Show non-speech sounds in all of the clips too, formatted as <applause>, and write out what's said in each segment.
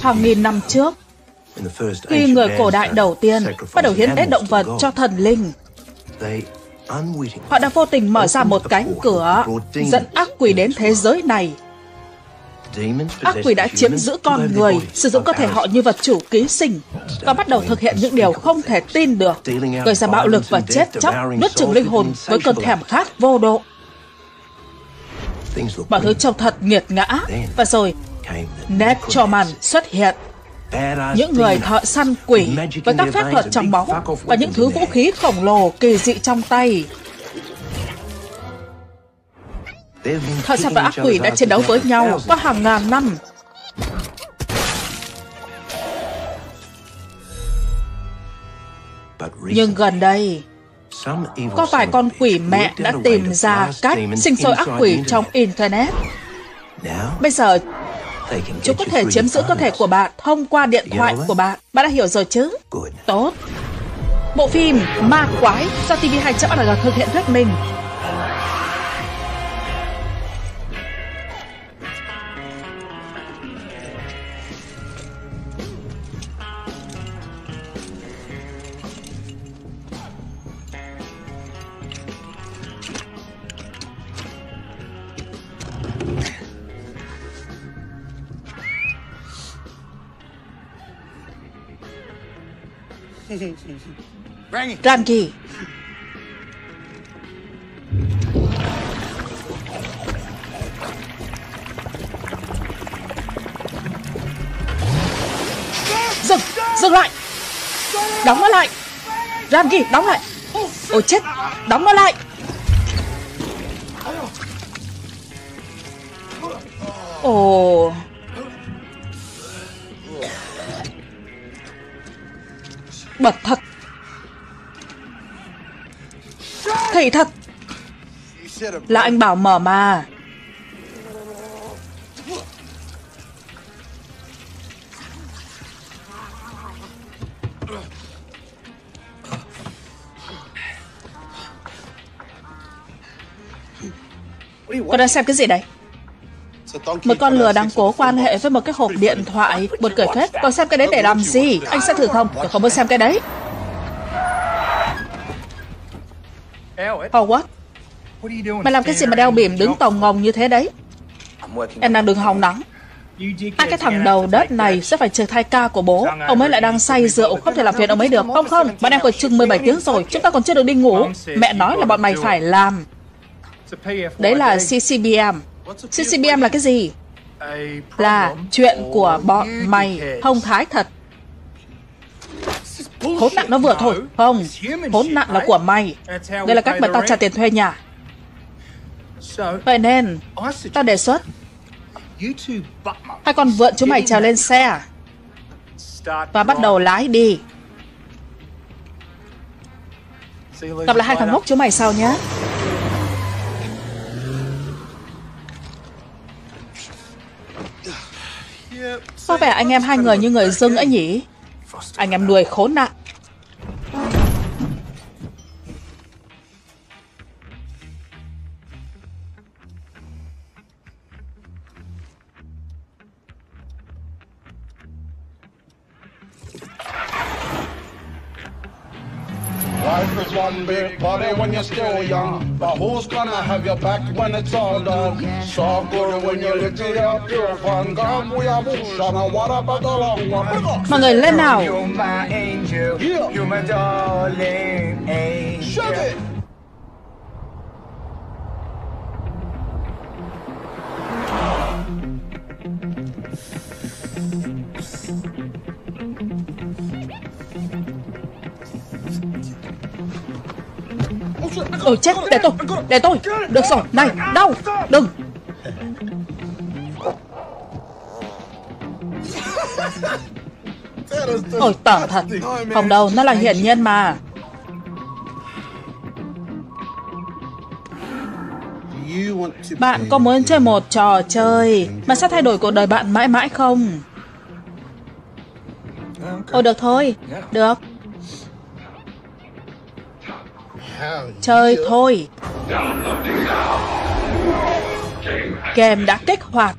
Hàng nghìn năm trước, khi người cổ đại đầu tiên bắt đầu hiến tế động vật cho thần linh, họ đã vô tình mở ra một cánh cửa dẫn ác quỷ đến thế giới này. Ác quỷ đã chiếm giữ con người, sử dụng cơ thể họ như vật chủ ký sinh và bắt đầu thực hiện những điều không thể tin được, gây ra bạo lực và chết chóc, nuốt chửng linh hồn với cơn thèm khát vô độ. Mọi thứ trông thật nghiệt ngã. Và rồi, Necroman xuất hiện. Những người thợ săn quỷ với các phép thuật trong bóng và những thứ vũ khí khổng lồ kỳ dị trong tay. Thợ săn và ác quỷ đã chiến đấu với nhau qua hàng ngàn năm. Nhưng gần đây, có vài con quỷ mẹ đã tìm ra cách sinh sôi ác quỷ trong Internet. Bây giờ, chúng có thể chiếm giữ cơ thể của bạn thông qua điện thoại của bạn. Bạn đã hiểu rồi chứ? Tốt. Bộ phim Ma Quái do TV2 chấm thực hiện thuyết minh Rangi Dừng, dừng lại. Đóng nó lại. Rangi, đóng lại. Ôi chết, đóng nó lại. Ồ. Bật thật. Thầy thật. Là anh bảo mở mà. Con đang xem cái gì đấy một con lừa đang cố quan hệ với một cái hộp điện thoại, Buồn cười phết. Còn xem cái đấy để làm gì? Anh sẽ thử không? Tôi không muốn xem cái đấy. Howard, Mày làm cái gì mà đeo bìm đứng tòng ngồng như thế đấy? Em đang đứng hòng nắng. Hai cái thằng đầu đất này sẽ phải chờ thai ca của bố. Ông ấy lại đang say rượu, Không thể làm phiền ông ấy được. Không không, Bọn em còn chừng 17 tiếng rồi. Chúng ta còn chưa được đi ngủ. Mẹ nói là bọn mày phải làm. Đấy là CCBM CCBM là cái gì? Là chuyện của bọn mày. thông thái thật. Khốn nạn nó vừa thôi. Không, khốn nạn là của mày. Đây là cách mà tao trả tiền thuê nhà. Vậy nên Tao đề xuất Hai con vượn chúng mày trèo lên xe. Và bắt đầu lái đi. Gặp lại hai thằng ngốc chúng mày sau nhé Có vẻ anh em hai người như người dưng ấy nhỉ? Anh em nuôi khốn nạn. One big party when you're still young. But who's gonna have your back when it's all done? So good when you lift it up, you're fun. Come, we are bush and what about the long one? Mọi người lên nào You're my angel, Yeah. you're my darling angel. Shut it! Ôi chết, để tôi, để tôi. Được rồi, này, đau. Đừng. Ôi tởm thật. Không đâu, nó là hiển nhiên mà. Bạn có muốn chơi một trò chơi Mà sẽ thay đổi cuộc đời bạn mãi mãi không? Ôi được thôi. Được. Chơi thôi. Kèm đã kích hoạt.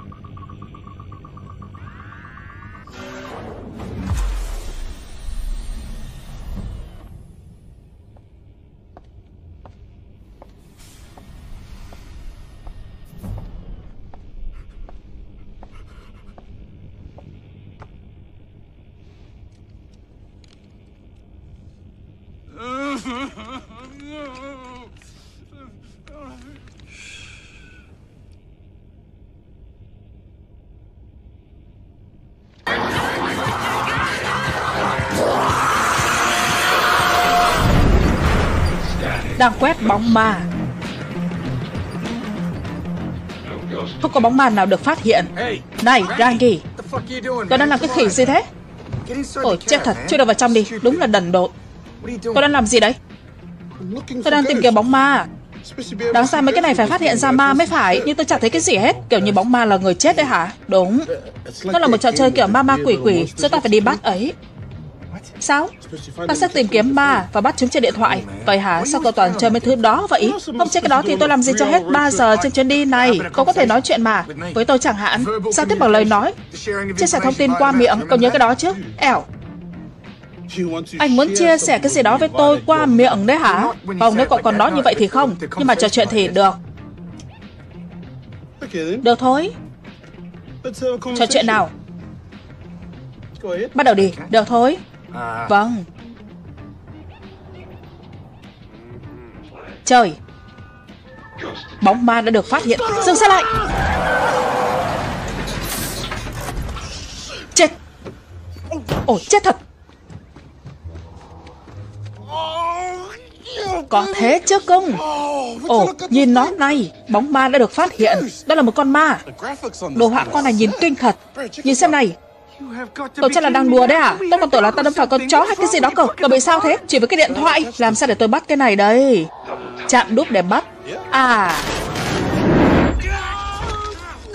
<laughs> Đang quét bóng ma. Không có bóng ma nào được phát hiện. Này Rangi Tôi đang làm cái khỉ gì thế? Ôi chết thật Chui đầu vào trong đi. Đúng là đần độn Tôi đang làm gì đấy? Tôi đang tìm kiếm bóng ma. Đáng ra mấy cái này phải phát hiện ra ma mới phải Nhưng tôi chẳng thấy cái gì hết Kiểu như bóng ma là người chết đấy hả? Đúng. Nó là một trò chơi kiểu ma ma quỷ quỷ Chúng ta phải đi bắt ấy Sao? Ta sẽ tìm kiếm ma và bắt chúng trên điện thoại. Vậy hả? Sao cậu toàn chơi mấy thứ đó vậy? Không chơi cái đó thì tôi làm gì cho hết 3 giờ trên chuyến đi này? Cậu có thể nói chuyện mà. Với tôi chẳng hạn. Sao tiếp bằng lời nói? Chia sẻ thông tin qua miệng. Cậu nhớ cái đó chứ? Ẻo. Anh muốn chia sẻ cái gì đó với tôi qua miệng đấy hả? Không, nếu cậu còn nói như vậy thì không. Nhưng mà trò chuyện thì được. Được thôi. Trò chuyện nào? Bắt đầu đi. Được thôi. À. Vâng. Trời. Bóng ma đã được phát hiện. Dừng xe lại. Chết. Ồ chết thật. Có thế chứ cưng Ồ, nhìn nó này, Bóng ma đã được phát hiện. Đó là một con ma. Đồ họa con này nhìn kinh thật. Nhìn xem này. Cậu chắc là đang đùa đấy à? Tôi còn tưởng là tao đâm phải con chó hay cái gì đó cậu. Cậu bị sao thế? Chỉ với cái điện thoại. Làm sao để tôi bắt cái này đây? Chạm đúp để bắt. À.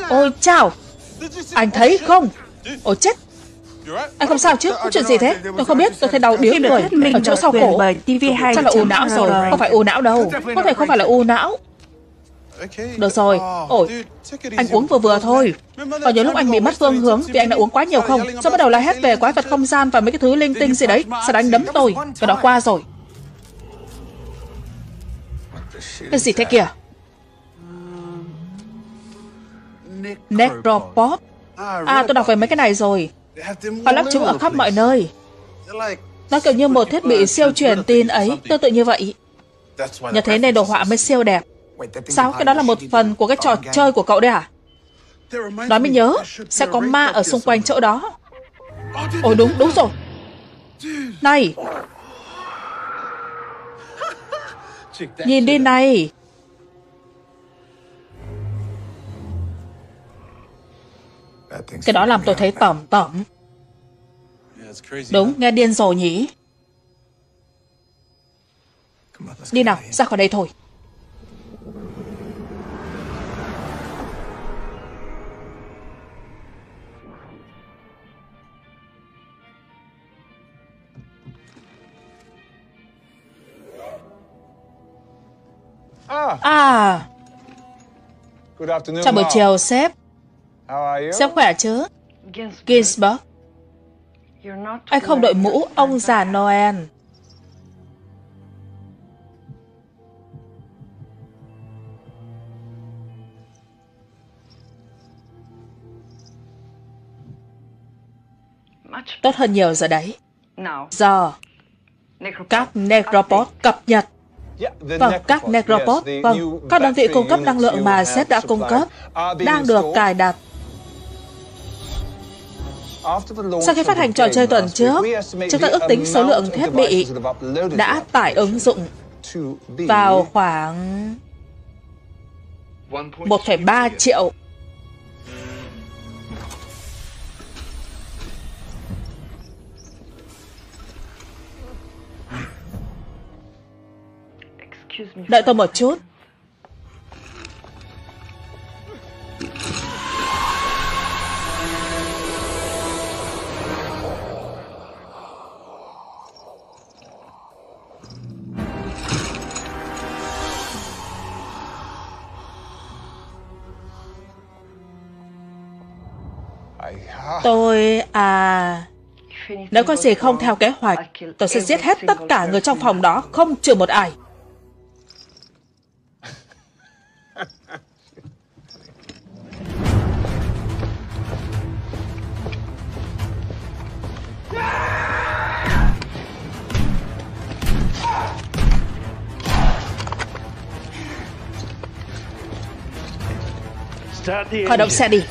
Ôi chào. Anh thấy không? Ôi chết. Anh không sao chứ? Có chuyện gì thế? Tôi không biết. Tôi thấy đau điếng người ở chỗ sau cổ. Chắc là u não rồi. Không phải u não đâu. Có thể không phải là u não. Được rồi. Ôi, anh uống vừa vừa thôi. Còn nhớ lúc anh bị mất phương hướng vì anh đã uống quá nhiều không? Sao bắt đầu la hét về quái vật không gian và mấy cái thứ linh tinh gì đấy? Sao đánh đấm tôi? Cái đó qua rồi. Cái gì thế kìa? Necropop. À, tôi đọc về mấy cái này rồi. Họ lắp chúng ở khắp mọi nơi. Nó kiểu như một thiết bị siêu truyền tin ấy, tương tự như vậy. Nhờ thế nên đồ họa mới siêu đẹp. Sao? Cái đó là một phần của cái trò chơi của cậu đấy à? Nói mới nhớ, sẽ có ma ở xung quanh chỗ đó. Ồ đúng, đúng rồi. Này! Nhìn đi này! Cái đó làm tôi thấy tẩm tẩm. Đúng, nghe điên rồi nhỉ? Đi nào, ra khỏi đây thôi. À. Chào buổi chiều sếp. Sếp khỏe chứ? Ginsburg Anh không đội mũ ông già Noel. Tốt hơn nhiều rồi đấy. Giờ Các Necropod cập nhật Vâng, các Necropod, vâng, các đơn vị cung cấp năng lượng mà sếp đã cung cấp đang được cài đặt. Sau khi phát hành trò chơi tuần trước, chúng ta ước tính số lượng thiết bị đã tải ứng dụng vào khoảng 1,3 triệu Đợi tôi một chút. Tôi à Nếu có gì không theo kế hoạch Tôi sẽ giết hết tất cả người trong phòng đó Không trừ một ai Khởi động xe đi.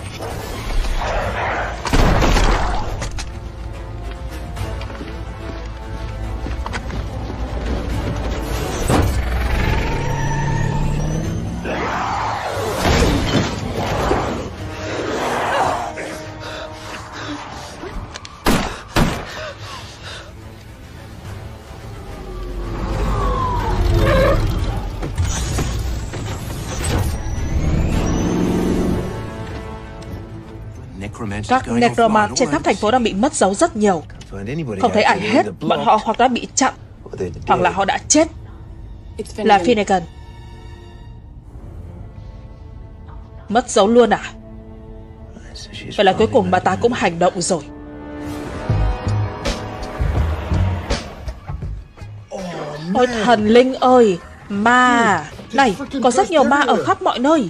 Các necroman trên khắp thành phố đang bị mất dấu rất nhiều. Không thấy ai hết Bọn họ hoặc đã bị chặn Hoặc là họ đã chết. Là Finnegan. Mất dấu luôn à? Vậy là cuối cùng bà ta cũng hành động rồi. Ôi thần linh ơi Ma. Này có rất nhiều ma ở khắp mọi nơi.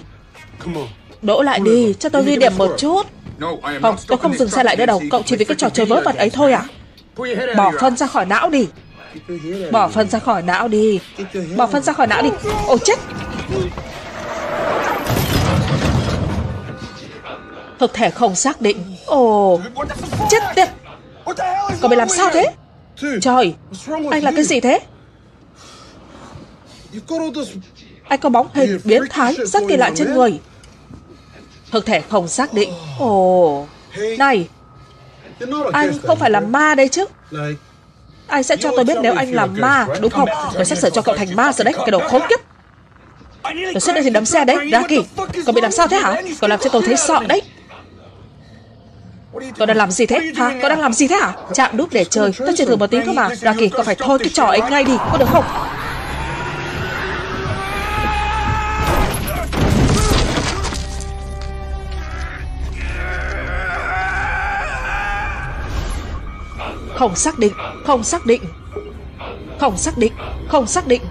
Đỗ lại đi cho tôi ghi điểm một chút không, tôi không dừng xe lại nữa đâu. Cậu chỉ vì cái trò chơi vớ vẩn ấy thôi à? Bỏ phân ra khỏi não đi. Bỏ phân ra khỏi não đi. Bỏ phân ra khỏi não đi. Ôi chết. Thực thể không xác định. Ồ Chết tiệt. Cậu bị làm sao thế? Trời Anh là cái gì thế? Anh có bóng hình biến thái Rất kỳ lạ trên người Thực thể không xác định. Ồ. Này. Anh không phải là ma đấy chứ. Anh sẽ cho tôi biết nếu anh là ma Đúng không? Tôi sẽ xử cho cậu thành ma rồi đấy Cái đồ khốn kiếp. Tôi xuất đây thì đấm xe đấy. Raki Cậu bị làm sao thế hả? Cậu làm cho tôi thấy sợ đấy. Cậu đang làm gì thế? Hả? Cậu đang làm gì thế hả? Chạm đúc để chơi. Tôi chỉ thử một tí thôi mà. Raki cậu phải thôi cái trò ấy ngay đi Có được không Không xác định, không xác định. Không xác định, không xác định.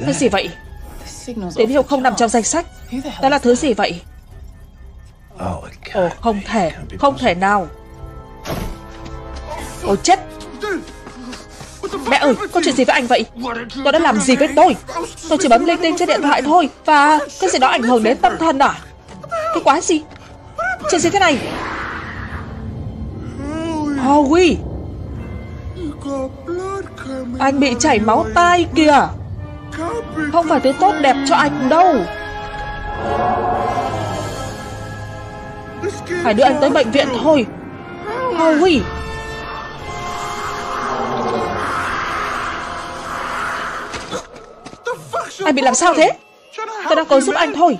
Cái gì vậy? Tín hiệu không nằm trong danh sách. Đó là thứ gì vậy? Ồ, không thể, không thể nào. Ôi chết Mẹ ơi, có chuyện gì với anh vậy? Tôi đã làm gì với tôi? Tôi chỉ bấm linh tinh trên điện thoại thôi Và cái gì đó ảnh hưởng đến tâm thần à? Cái quái gì? Chuyện gì thế này? Howie Anh bị chảy máu tai kìa Không phải thứ tốt đẹp cho anh đâu Phải đưa anh tới bệnh viện thôi Howie Anh bị làm sao thế? Tôi đang cố giúp anh thôi.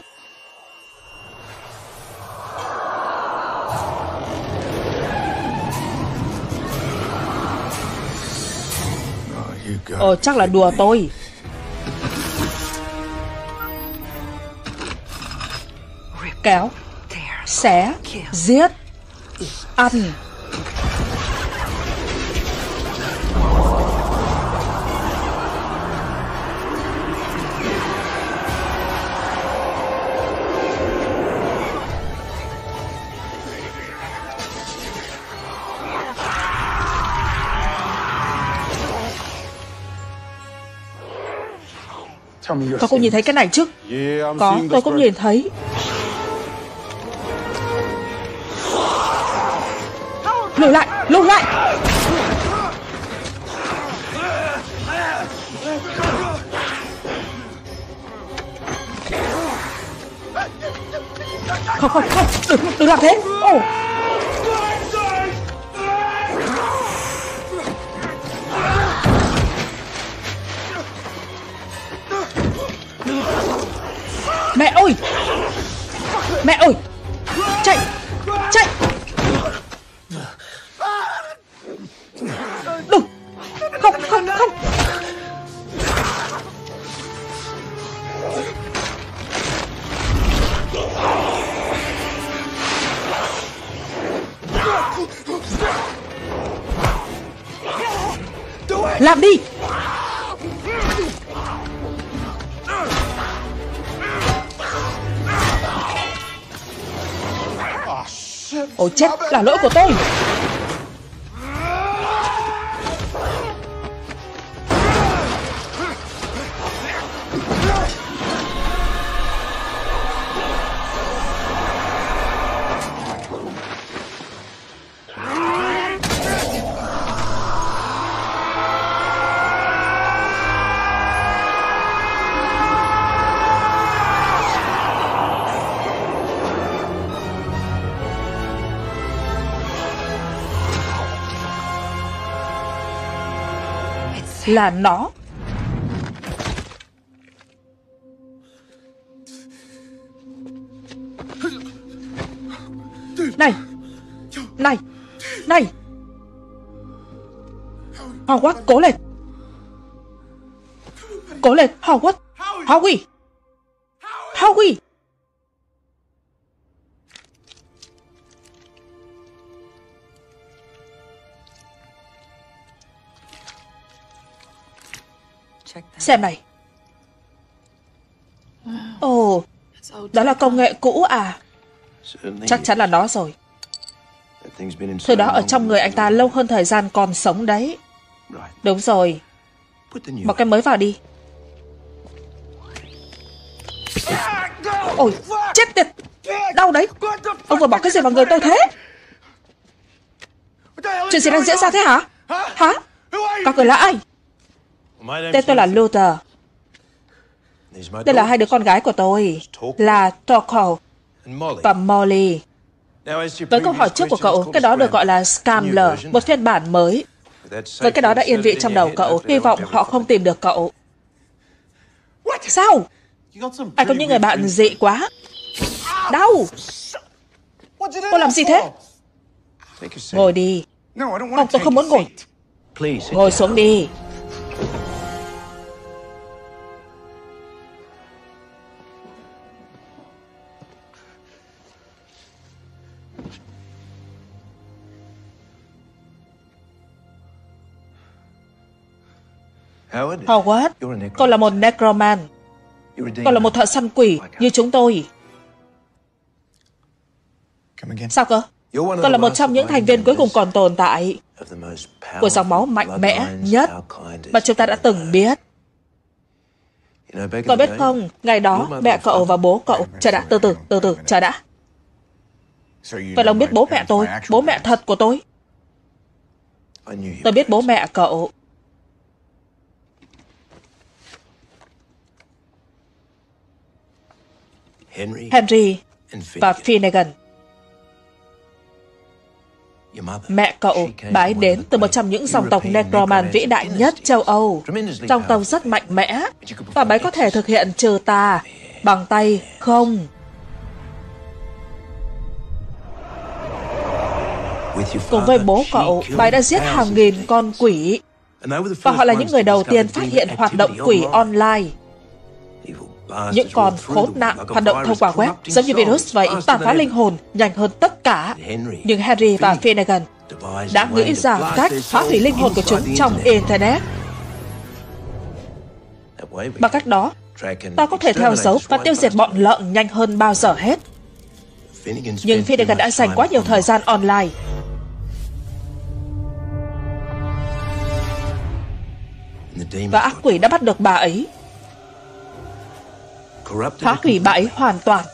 Ồ chắc là đùa tôi. Kéo, Xé, Giết, Ăn. Có cũng nhìn thấy cái này chứ. Có tôi cũng nhìn thấy. Lùi lại Lùi lại. Không không không. Đừng, đừng làm thế Mẹ ơi chết, là lỗi của tôi. Là nó. Này! Này! Này! Howard, cố lên! Cố lên, Howard! Howie! Howie! Xem này. Ồ, đó là công nghệ cũ à? Chắc chắn là nó rồi. Thứ đó ở trong người anh ta lâu hơn thời gian còn sống đấy. Đúng rồi. Bỏ cái mới vào đi. Ôi, chết tiệt! Đau đấy! Ông vừa bỏ cái gì vào người tôi thế? Chuyện gì đang diễn ra thế hả? Hả? Các người là ai? Tên tôi là Luther. Đây là hai đứa con gái của tôi, là Torkel và Molly. Với câu hỏi trước của cậu, cái đó được gọi là Scambler, một phiên bản mới. Với cái đó đã yên vị trong đầu cậu, hy vọng họ không tìm được cậu. Sao? Anh có những người bạn dị quá. Đau! Cô làm gì thế? Ngồi đi. Không, tôi không muốn ngồi. Ngồi xuống đi. Howard, con là một necroman. Con là một thợ săn quỷ như chúng tôi. Sao cơ? Con là một trong những thành viên cuối cùng còn tồn tại của dòng máu mạnh mẽ nhất mà chúng ta đã từng biết. Con biết không, ngày đó mẹ cậu và bố cậu... Chờ đã, từ từ, từ từ, chờ đã. Vậy là ông biết bố mẹ tôi, bố mẹ thật của tôi. Tôi biết bố mẹ cậu. Henry và Finnegan. Mẹ cậu, bà ấy đến từ một trong những dòng tộc Necroman vĩ đại nhất châu Âu. Dòng tộc rất mạnh mẽ, và bà ấy có thể thực hiện trừ tà bằng tay không. Cùng với bố cậu, bà ấy đã giết hàng nghìn con quỷ. Và họ là những người đầu tiên phát hiện hoạt động quỷ online. Những con khốn nạn hoạt động thông qua web, giống như virus vậy, tàn phá linh hồn nhanh hơn tất cả. Nhưng Henry và Finnegan đã nghĩ ra cách phá hủy linh hồn của chúng trong Internet. Bằng cách đó, ta có thể theo dấu và tiêu diệt bọn lợn nhanh hơn bao giờ hết. Nhưng Finnegan đã dành quá nhiều thời gian online. Và ác quỷ đã bắt được bà ấy phá hủy bà ấy hoàn toàn.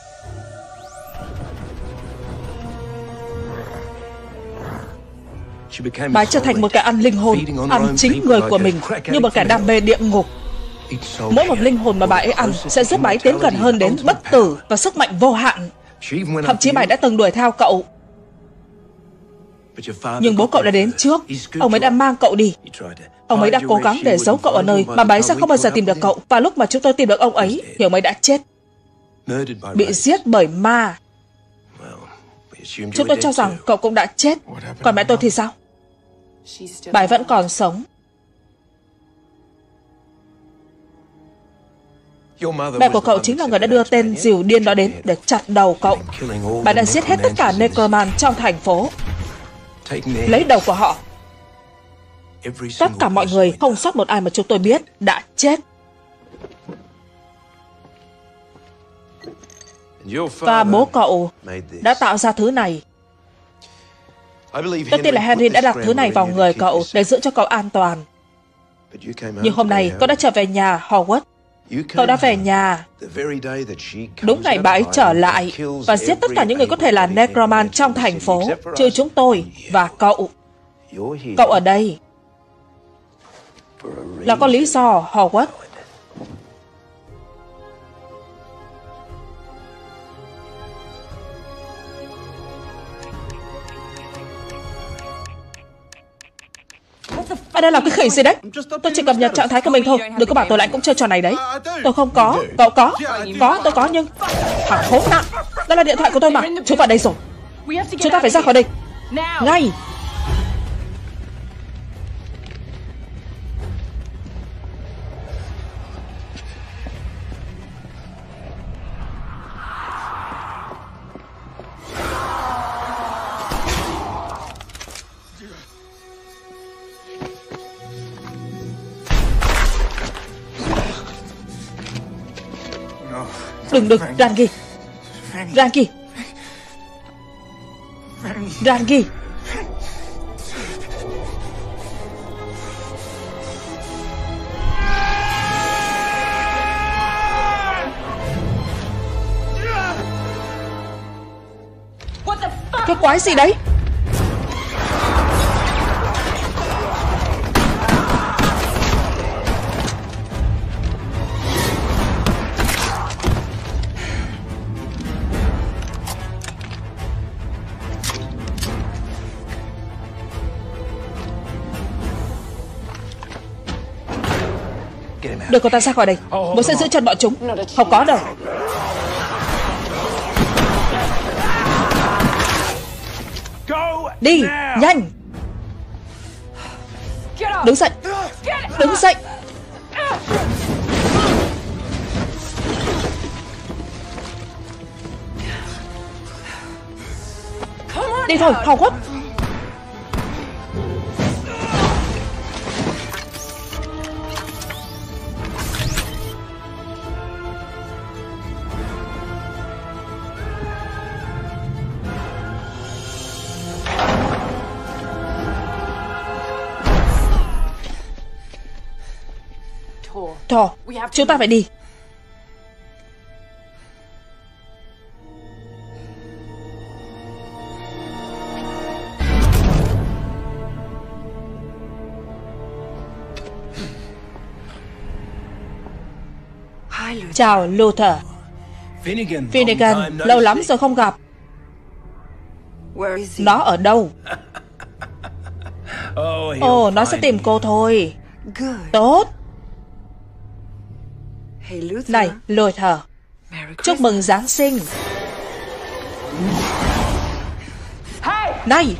Bà trở thành một kẻ ăn linh hồn, ăn chính người của mình, như một kẻ đam mê địa ngục. Mỗi một linh hồn mà bà ấy ăn sẽ giúp bà ấy tiến gần hơn đến bất tử và sức mạnh vô hạn. Thậm chí bà ấy đã từng đuổi theo cậu. Nhưng bố cậu đã đến trước, ông ấy đã mang cậu đi. Ông ấy đã cố gắng để giấu cậu ở nơi mà bà ấy sẽ không bao giờ tìm được cậu. Và lúc mà chúng tôi tìm được ông ấy, thì ông ấy đã chết. Bị giết bởi ma. Chúng tôi cho rằng cậu cũng đã chết. Còn mẹ tôi thì sao? Bà ấy vẫn còn sống. Mẹ của cậu chính là người đã đưa tên dìu điên đó đến để chặt đầu cậu. Bà đã giết hết tất cả Necroman trong thành phố. Lấy đầu của họ Tất cả mọi người, không sót một ai mà chúng tôi biết, đã chết. Và bố cậu đã tạo ra thứ này. Tôi tin là Henry đã đặt thứ này vào người cậu để giữ cho cậu an toàn. Nhưng hôm nay, cậu đã trở về nhà, Howard. Cậu đã về nhà đúng ngày bà ấy trở lại và giết tất cả những người có thể là Necroman trong thành phố, trừ chúng tôi và cậu. Cậu ở đây là có lý do, Howard. Anh đang làm cái khỉ gì đấy? Tôi chỉ cập nhật trạng thái của mình thôi Đừng có bảo tôi lại cũng chơi trò này đấy. Tôi không có Cậu có Có tôi có nhưng Thằng khốn nạn Đây là điện thoại của tôi mà. Chúng vào đây rồi. Chúng ta phải ra khỏi đây. Ngay. Đừng đừng. Rangi Rangi Rangi Cái quái gì đấy Đưa cô ta ra khỏi đây. Bố sẽ giữ chân bọn chúng. Không có đâu. Đi Nhanh. Đứng dậy. Đứng dậy. Đi thôi Howard Thor Chúng ta phải đi. Chào Luther Finnegan Lâu lắm rồi không gặp. Nó ở đâu? <laughs> Ồ oh, nó sẽ tìm cô thôi. Tốt này, Luther Chúc mừng Giáng sinh. Này.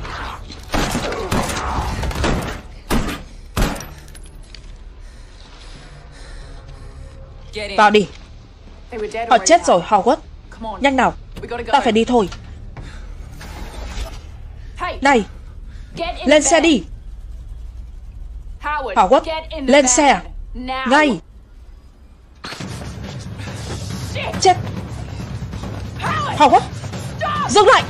Vào đi. Họ chết rồi Howard. Nhanh nào. Ta phải đi thôi. Này. Lên xe đi. Howard Lên xe Ngay Chết. Howard Dừng lại.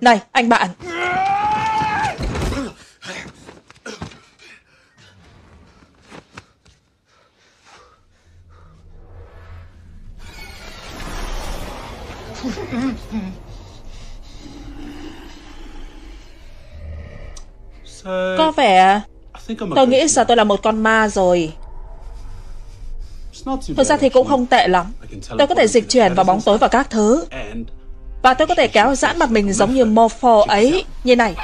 Này, anh bạn Tôi nghĩ giờ tôi là một con ma rồi. Thực ra thì cũng không tệ lắm. Tôi có thể dịch chuyển vào bóng tối và các thứ. Và tôi có thể kéo giãn mặt mình giống như Morpho ấy. Như này.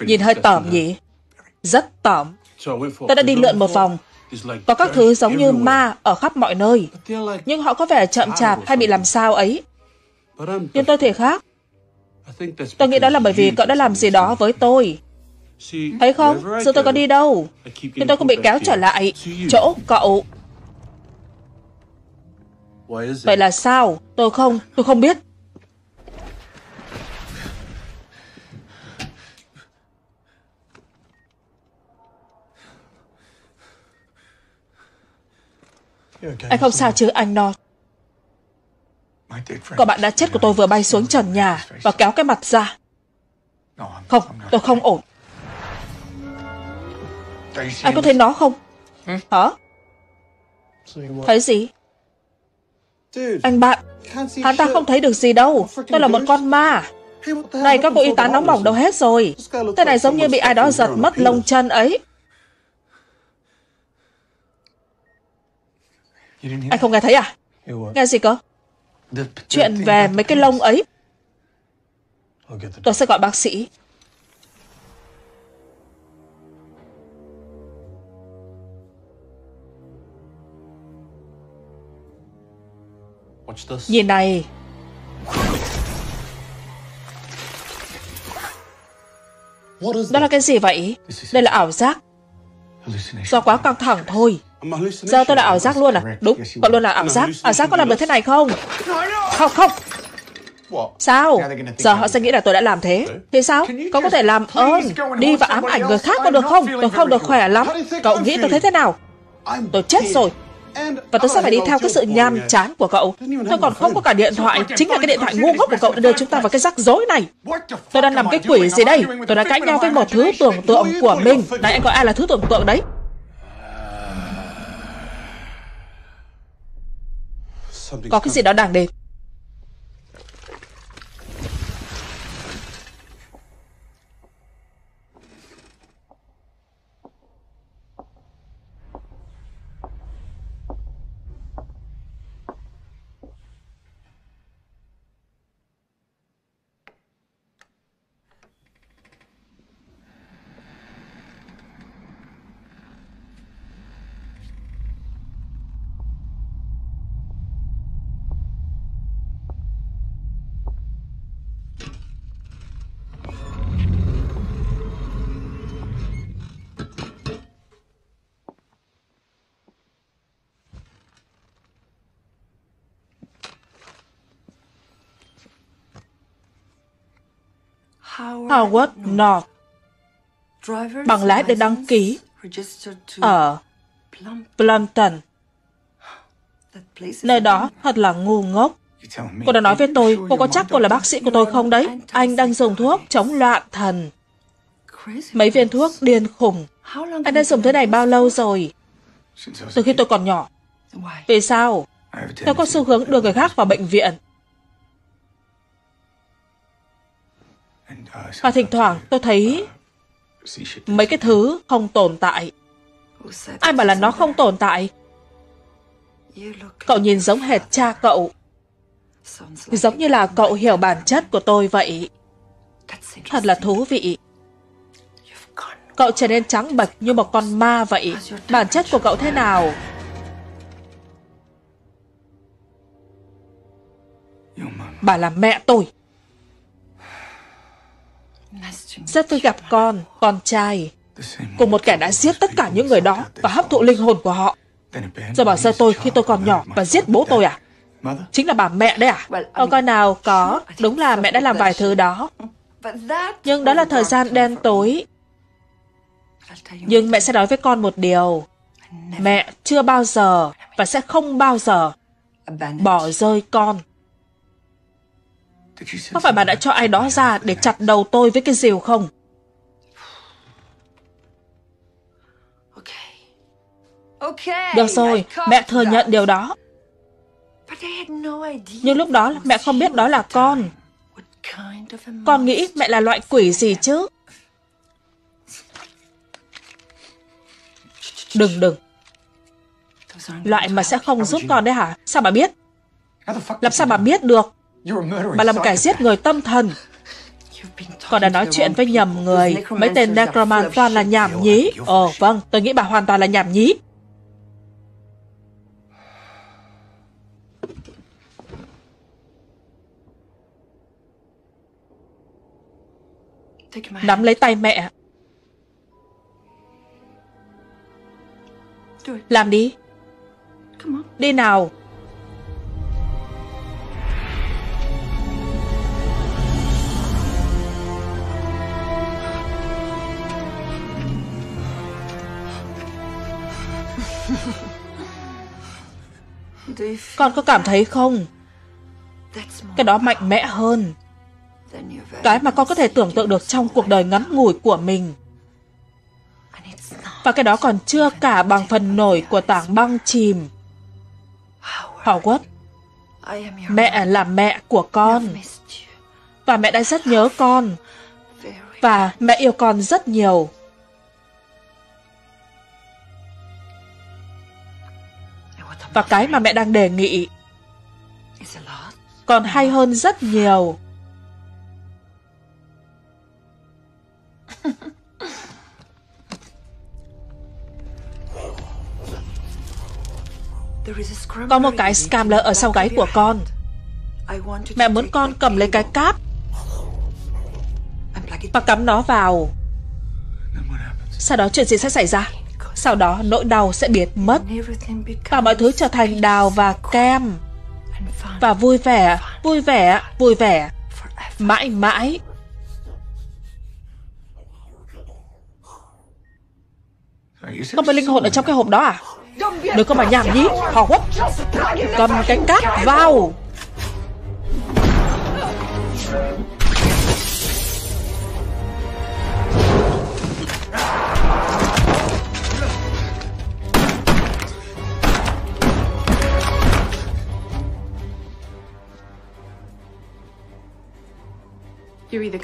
Nhìn hơi tởm nhỉ? Rất tởm. Tôi đã đi lượn một vòng. Có các thứ giống như ma ở khắp mọi nơi. Nhưng họ có vẻ chậm chạp hay bị làm sao ấy. Nhưng tôi thì khác. Tôi nghĩ đó là bởi vì cậu đã làm gì đó với tôi. Thấy không? dù tôi có đi đâu. Nhưng tôi cũng bị kéo trở lại. Chỗ cậu. Vậy là sao? Tôi không, tôi không biết. Anh không sao chứ anh No Cậu bạn đã chết của tôi vừa bay xuống trần nhà Và kéo cái mặt ra Không, tôi không ổn Anh có thấy nó không? Hả? Thấy gì? Anh bạn, hắn ta không thấy được gì đâu. Tôi là một con ma. Này, các cô y tá nóng bỏng đâu hết rồi. Tên này giống như bị ai đó giật mất lông chân ấy. Anh không nghe thấy à? Nghe gì cơ? Chuyện về mấy cái lông ấy. Tôi sẽ gọi bác sĩ. Nhìn này. Đó là cái gì vậy? Đây là ảo giác. Do quá căng thẳng thôi. Giờ tôi là ảo giác luôn à? Đúng, cậu luôn là ảo giác. Ảo giác có làm được thế này không? Không, không. Sao? Giờ họ sẽ nghĩ là tôi đã làm thế. Thì sao? Cậu có thể làm ơn, đi và ám ảnh người khác có được không? Tôi không được khỏe lắm. Cậu nghĩ tôi thấy thế nào? Tôi chết rồi. Và tôi sẽ phải đi theo cái sự nham chán của cậu. Tôi còn không có cả điện thoại. Chính là cái điện thoại ngu ngốc của cậu đã đưa chúng ta vào cái rắc rối này. Tôi đang làm cái quỷ gì đây? Tôi đã cãi nhau với một thứ tưởng tượng của mình. Này anh gọi ai là thứ tưởng tượng đấy? Có cái gì đó đang đến. Howard North. Bằng lái được đăng ký ở Plumpton. Nơi đó thật là ngu ngốc. Cô đã nói với tôi, cô có chắc cô là bác sĩ của tôi không đấy? Anh đang dùng thuốc chống loạn thần. Mấy viên thuốc điên khùng. Anh đã dùng thứ này bao lâu rồi? Từ khi tôi còn nhỏ. Vì sao? Tôi có xu hướng đưa người khác vào bệnh viện. Và thỉnh thoảng tôi thấy mấy cái thứ không tồn tại. Ai bảo là nó không tồn tại? Cậu nhìn giống hệt cha cậu. Giống như là cậu hiểu bản chất của tôi vậy. Thật là thú vị. Cậu trở nên trắng bệch như một con ma vậy. Bản chất của cậu thế nào? Bà là mẹ tôi. Rất vui gặp con, con trai, cùng một kẻ đã giết tất cả những người đó và hấp thụ linh hồn của họ. Rồi bỏ rơi tôi khi tôi còn nhỏ và giết bố tôi à? Chính là bà mẹ đấy à? Ở coi nào có, đúng là mẹ đã làm vài thứ đó. Nhưng đó là thời gian đen tối. Nhưng mẹ sẽ nói với con một điều. Mẹ chưa bao giờ và sẽ không bao giờ bỏ rơi con. Có phải bà đã cho ai đó ra để chặt đầu tôi với cái rìu không? Được rồi, mẹ thừa nhận điều đó. Nhưng lúc đó mẹ không biết đó là con. Con nghĩ mẹ là loại quỷ gì chứ? Đừng đừng. Loại mà sẽ không giúp con đấy hả? Sao bà biết? Làm sao bà biết được? Bà là một kẻ giết người tâm thần. Con đã nói chuyện với nhầm người. Mấy tên necroman toàn là nhảm nhí. Ồ, vâng, tôi nghĩ bà hoàn toàn là nhảm nhí. Nắm lấy tay mẹ. Làm đi. Đi nào. Con có cảm thấy không? Cái đó mạnh mẽ hơn. Cái mà con có thể tưởng tượng được trong cuộc đời ngắn ngủi của mình. Và cái đó còn chưa cả bằng phần nổi của tảng băng chìm. Howard, Mẹ là mẹ của con. Và mẹ đã rất nhớ con. Và mẹ yêu con rất nhiều. Và cái mà mẹ đang đề nghị còn hay hơn rất nhiều. Có một cái scamler ở sau gáy của con. Mẹ muốn con cầm lấy cái cáp và cắm nó vào. Sau đó chuyện gì sẽ xảy ra? Sau đó nỗi đau sẽ biến mất. Và mọi thứ trở thành đào và kem. và vui vẻ, vui vẻ, vui vẻ. Mãi mãi. Có một linh hồn ở trong cái hộp đó à? Đừng có mà nhảm nhí Hò hút. Cầm cái cát vào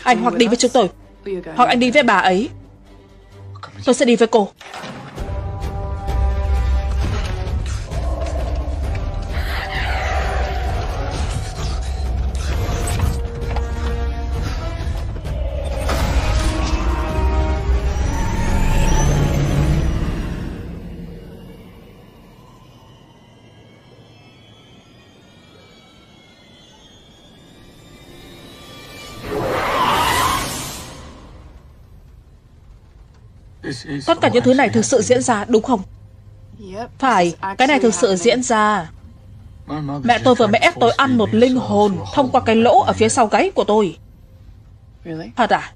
Anh hoặc đi với chúng tôi. Hoặc anh đi với bà ấy. Tôi sẽ đi với cô Tất cả những thứ này thực sự diễn ra đúng không? Phải, cái này thực sự diễn ra. Mẹ tôi vừa mới ép tôi ăn một linh hồn thông qua cái lỗ ở phía sau gáy của tôi. Thật à?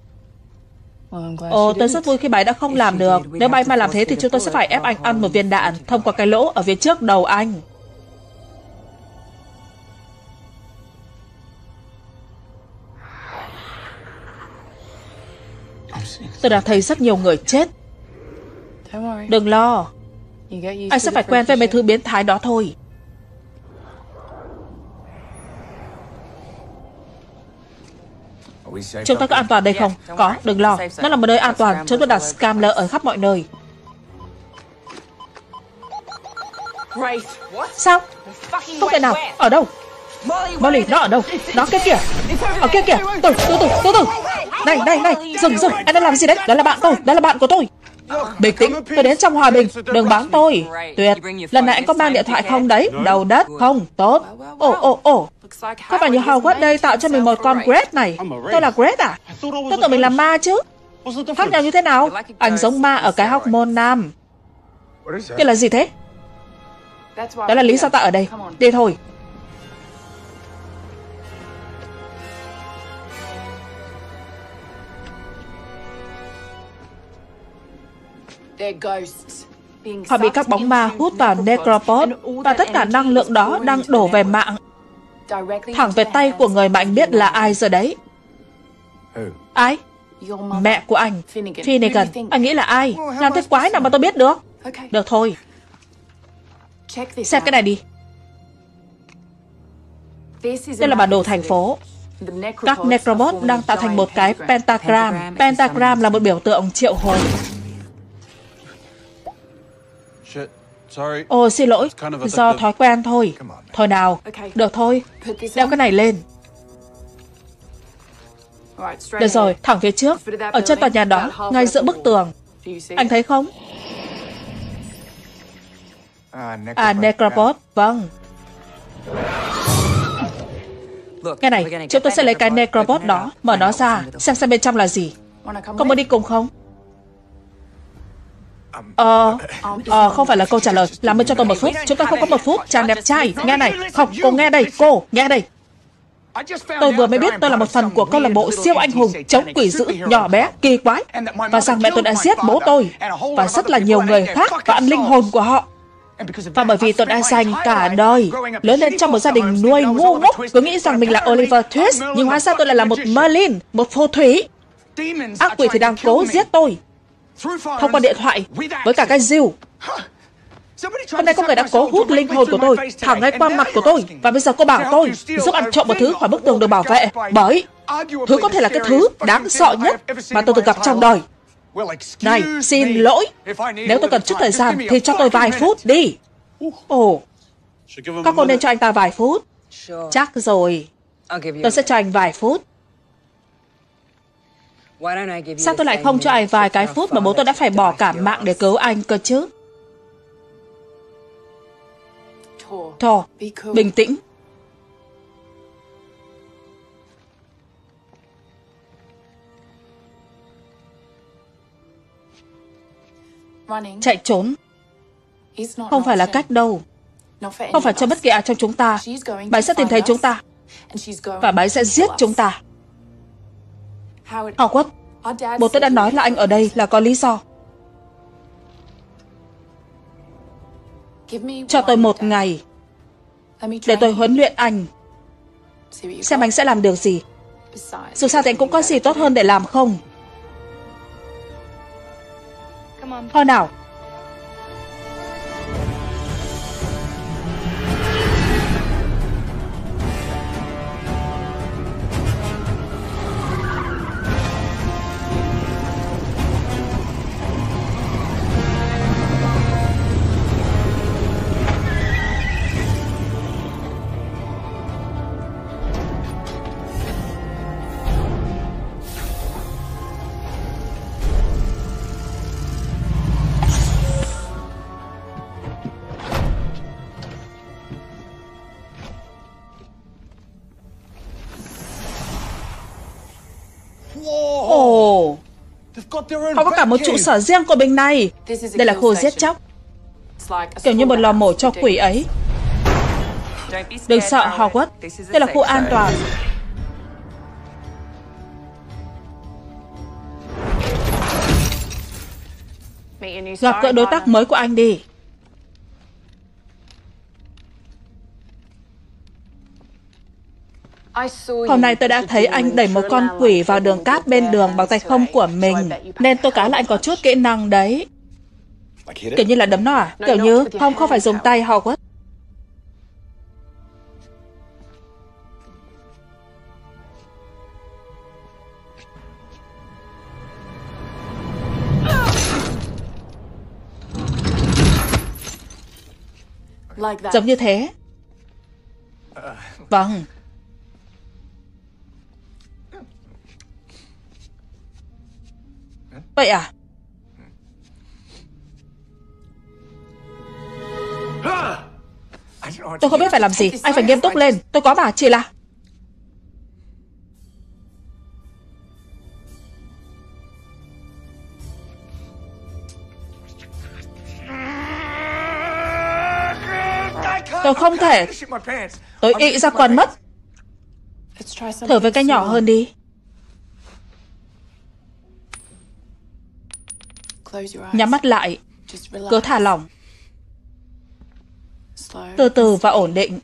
Ồ, tôi rất vui khi bà đã không làm được. Nếu bà mà làm thế thì chúng tôi sẽ phải ép anh ăn một viên đạn thông qua cái lỗ ở phía trước đầu anh. Tôi đã thấy rất nhiều người chết Đừng lo. Anh sẽ phải quen với mấy thứ biến thái đó thôi. Chúng ta có an toàn đây không? Có, đừng lo. Nó là một nơi an toàn Chúng tôi đặt scammer ở khắp mọi nơi. Sao? Không thể nào. Ở đâu? Molly, nó ở đâu? Nó kia kìa. Ở kia kìa. Từ từ từ từ từ Này này này. Dừng dừng. Anh đang làm gì đấy? Đó là bạn tôi. Đó là bạn của tôi Bình tĩnh, tôi đến trong hòa bình, đừng bắn tôi. Tuyệt, lần này anh có mang điện thoại không đấy? Đầu đất, không, tốt. Ồ, ồ, ồ, các bạn như Howard đây tạo cho mình một con Gret này. Tôi là Gret à? Tôi tưởng mình là ma chứ. Khác nhau như thế nào? Anh giống ma ở cái hóc môn nam. Cái là gì thế? Đó là lý do ta ở đây. Đi thôi. Họ bị các bóng ma hút vào Necropod và tất cả năng lượng đó đang đổ về mạng. Thẳng về tay của người mà anh biết là ai rồi đấy. Ai? Mẹ của anh, Finnegan. Anh nghĩ là ai? Làm thế quái nào mà tôi biết được? Được thôi. Xem cái này đi. Đây là bản đồ thành phố. Các Necrobot đang tạo thành một cái pentagram. Pentagram là một biểu tượng triệu hồi. Ồ, xin lỗi, do thói quen thôi. Thôi nào, được thôi, đeo cái này lên. Được rồi, thẳng phía trước, ở chân tòa nhà đó, ngay giữa bức tường. Anh thấy không? À, Necropod, vâng. Nghe này, chúng tôi sẽ lấy cái Necropod. đó, mở nó ra, xem xem bên trong là gì. Có muốn đi cùng không? Ờ, ờ, không phải là câu trả lời. Làm ơn cho tôi một phút. Chúng ta không có một phút. Chàng đẹp trai Nghe này. Không, cô nghe đây Cô, nghe đây. Tôi vừa mới biết tôi là một phần của câu lạc bộ siêu anh hùng chống quỷ dữ nhỏ bé kỳ quái. Và rằng mẹ tôi đã giết bố tôi. Và rất là nhiều người khác và ăn linh hồn của họ. Và bởi vì tôi đã dành cả đời lớn lên trong một gia đình nuôi ngu ngốc cứ nghĩ rằng mình là Oliver Twist nhưng hóa ra tôi lại là một Merlin một phù thủy. Ác quỷ thì đang cố giết tôi thông qua điện thoại với cả cái diêu Hôm nay có người đã cố hút linh hồn của tôi thẳng ngay qua mặt của tôi Và bây giờ cô bảo tôi giúp ăn trộm một thứ khỏi bức tường được bảo vệ. Bởi thứ có thể là cái thứ đáng sợ nhất mà tôi từng gặp trong đời. Này, xin lỗi. Nếu tôi cần chút thời gian thì cho tôi vài phút đi. Ồ, các cô nên cho anh ta vài phút. Chắc rồi. Tôi sẽ cho anh vài phút Sao tôi lại không cho anh vài cái phút mà bố tôi đã phải bỏ cả mạng để cứu anh cơ chứ? Thor, bình tĩnh. Chạy trốn không phải là cách đâu. Không phải cho bất kỳ ai trong chúng ta. Bà ấy sẽ tìm thấy chúng ta. Và bà ấy sẽ giết chúng ta. Howard, bố tôi đã nói là anh ở đây là có lý do. Cho tôi một ngày để tôi huấn luyện anh. Xem anh sẽ làm được gì. Dù sao thì anh cũng có gì tốt hơn để làm không? Thôi nào, một trụ sở riêng của mình này. Đây là khu giết chóc, kiểu như một lò mổ cho quỷ ấy. Đừng sợ, Howard. Đây là khu an toàn. Gặp gỡ đối tác mới của anh đi. Hôm nay tôi đã thấy anh đẩy một con quỷ vào đường cát bên đường bằng tay không của mình, nên tôi cá là anh có chút kỹ năng đấy. Kiểu như là đấm nó à? Kiểu như, không, không phải dùng tay, Howard. Giống như thế. Vâng. Vậy à? Tôi không biết phải làm gì. Anh phải nghiêm túc lên. Tôi có bà chỉ là... Tôi không thể. Tôi ị ra quần mất. Thử với cái nhỏ hơn đi. Nhắm mắt lại, cứ thả lỏng. Từ từ và ổn định.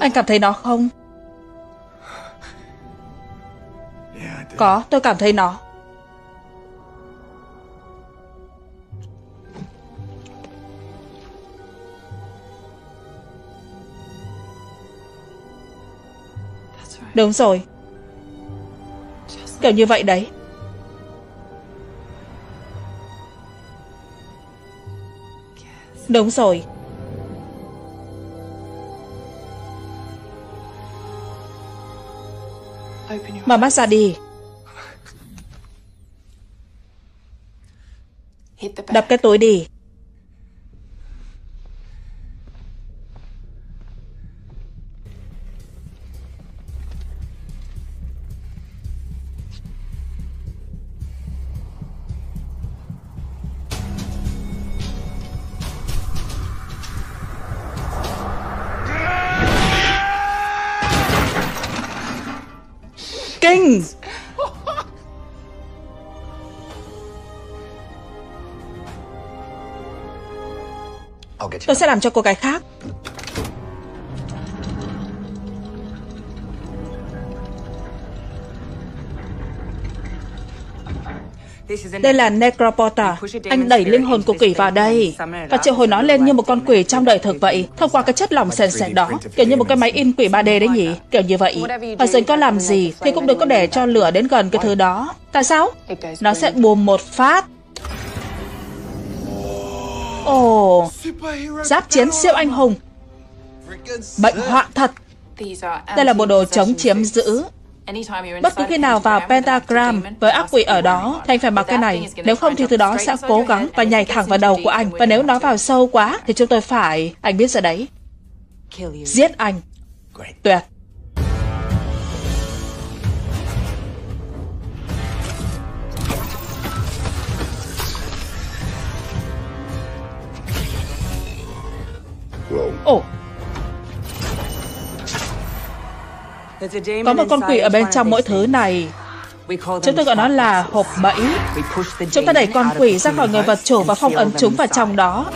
Anh cảm thấy nó không? Có, tôi cảm thấy nó. Đúng rồi. Kiểu như vậy đấy. Đúng rồi. Mở mắt ra đi. Đập cái túi đi. Sẽ làm cho cô gái khác. Đây là Necroporta. Anh đẩy linh hồn của quỷ vào đây và triệu hồi nó lên như một con quỷ trong đời thực vậy, thông qua cái chất lỏng sền sệt đó, kiểu như một cái máy in quỷ 3D đấy nhỉ, kiểu như vậy. Và dần có làm gì thì cũng đừng có để cho lửa đến gần cái thứ đó. Tại sao? Nó sẽ bùm một phát. Ồ, oh, giáp chiến siêu anh hùng. Bệnh họa thật. Đây là bộ đồ chống chiếm giữ Bất cứ khi nào vào pentagram với ác quỷ ở đó, thì anh phải mặc cái này. Nếu không thì từ đó sẽ cố gắng và nhảy thẳng vào đầu của anh. Và nếu nó vào sâu quá, thì chúng tôi phải... Anh biết rồi đấy. Giết anh. Tuyệt. Ổ Có một con quỷ ở bên trong mỗi thứ này. Chúng tôi gọi nó là hộp bẫy. Chúng ta đẩy con quỷ ra khỏi người vật chủ và phong ấn chúng vào trong đó.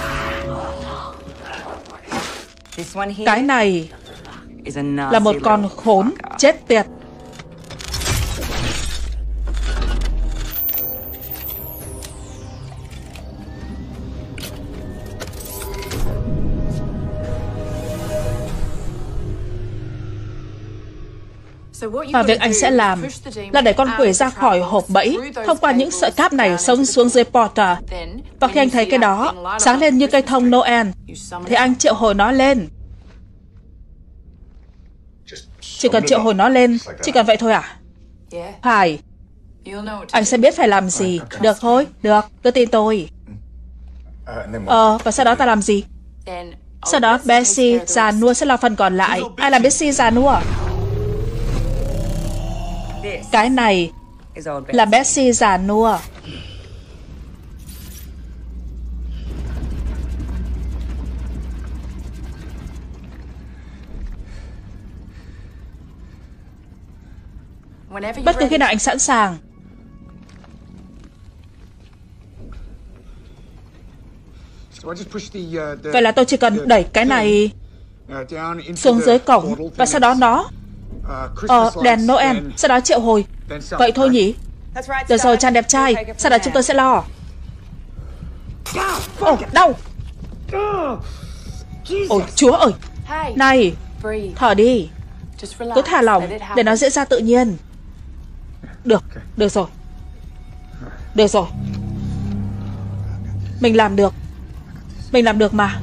Cái này là một con khốn chết tiệt. Và việc anh sẽ làm là để con quỷ ra khỏi hộp bẫy thông qua những sợi cáp này sống xuống dưới Porter. Và khi anh thấy cái đó sáng lên như cây thông Noel, thì anh triệu hồi nó lên. Chỉ cần triệu hồi nó lên, chỉ cần vậy thôi à? Phải. Anh sẽ biết phải làm gì. Được thôi, được, cứ tin tôi. Ờ, và sau đó ta làm gì? Sau đó Bessie già nua sẽ là phần còn lại. Ai là Bessie già nua? Cái này là Bessie già nua. Bất cứ khi nào anh sẵn sàng. Vậy là tôi chỉ cần đẩy cái này xuống dưới cổng và sau đó nó Ờ, đèn Noel, sau đó triệu hồi. Vậy thôi nhỉ? Được rồi, chàng đẹp trai, sau đó chúng tôi sẽ lo. Ồ, oh, đau. Ôi, chúa ơi. Này, thở đi. Cứ thả lỏng, để nó diễn ra tự nhiên. Được, được rồi. Được rồi. Mình làm được. Mình làm được mà.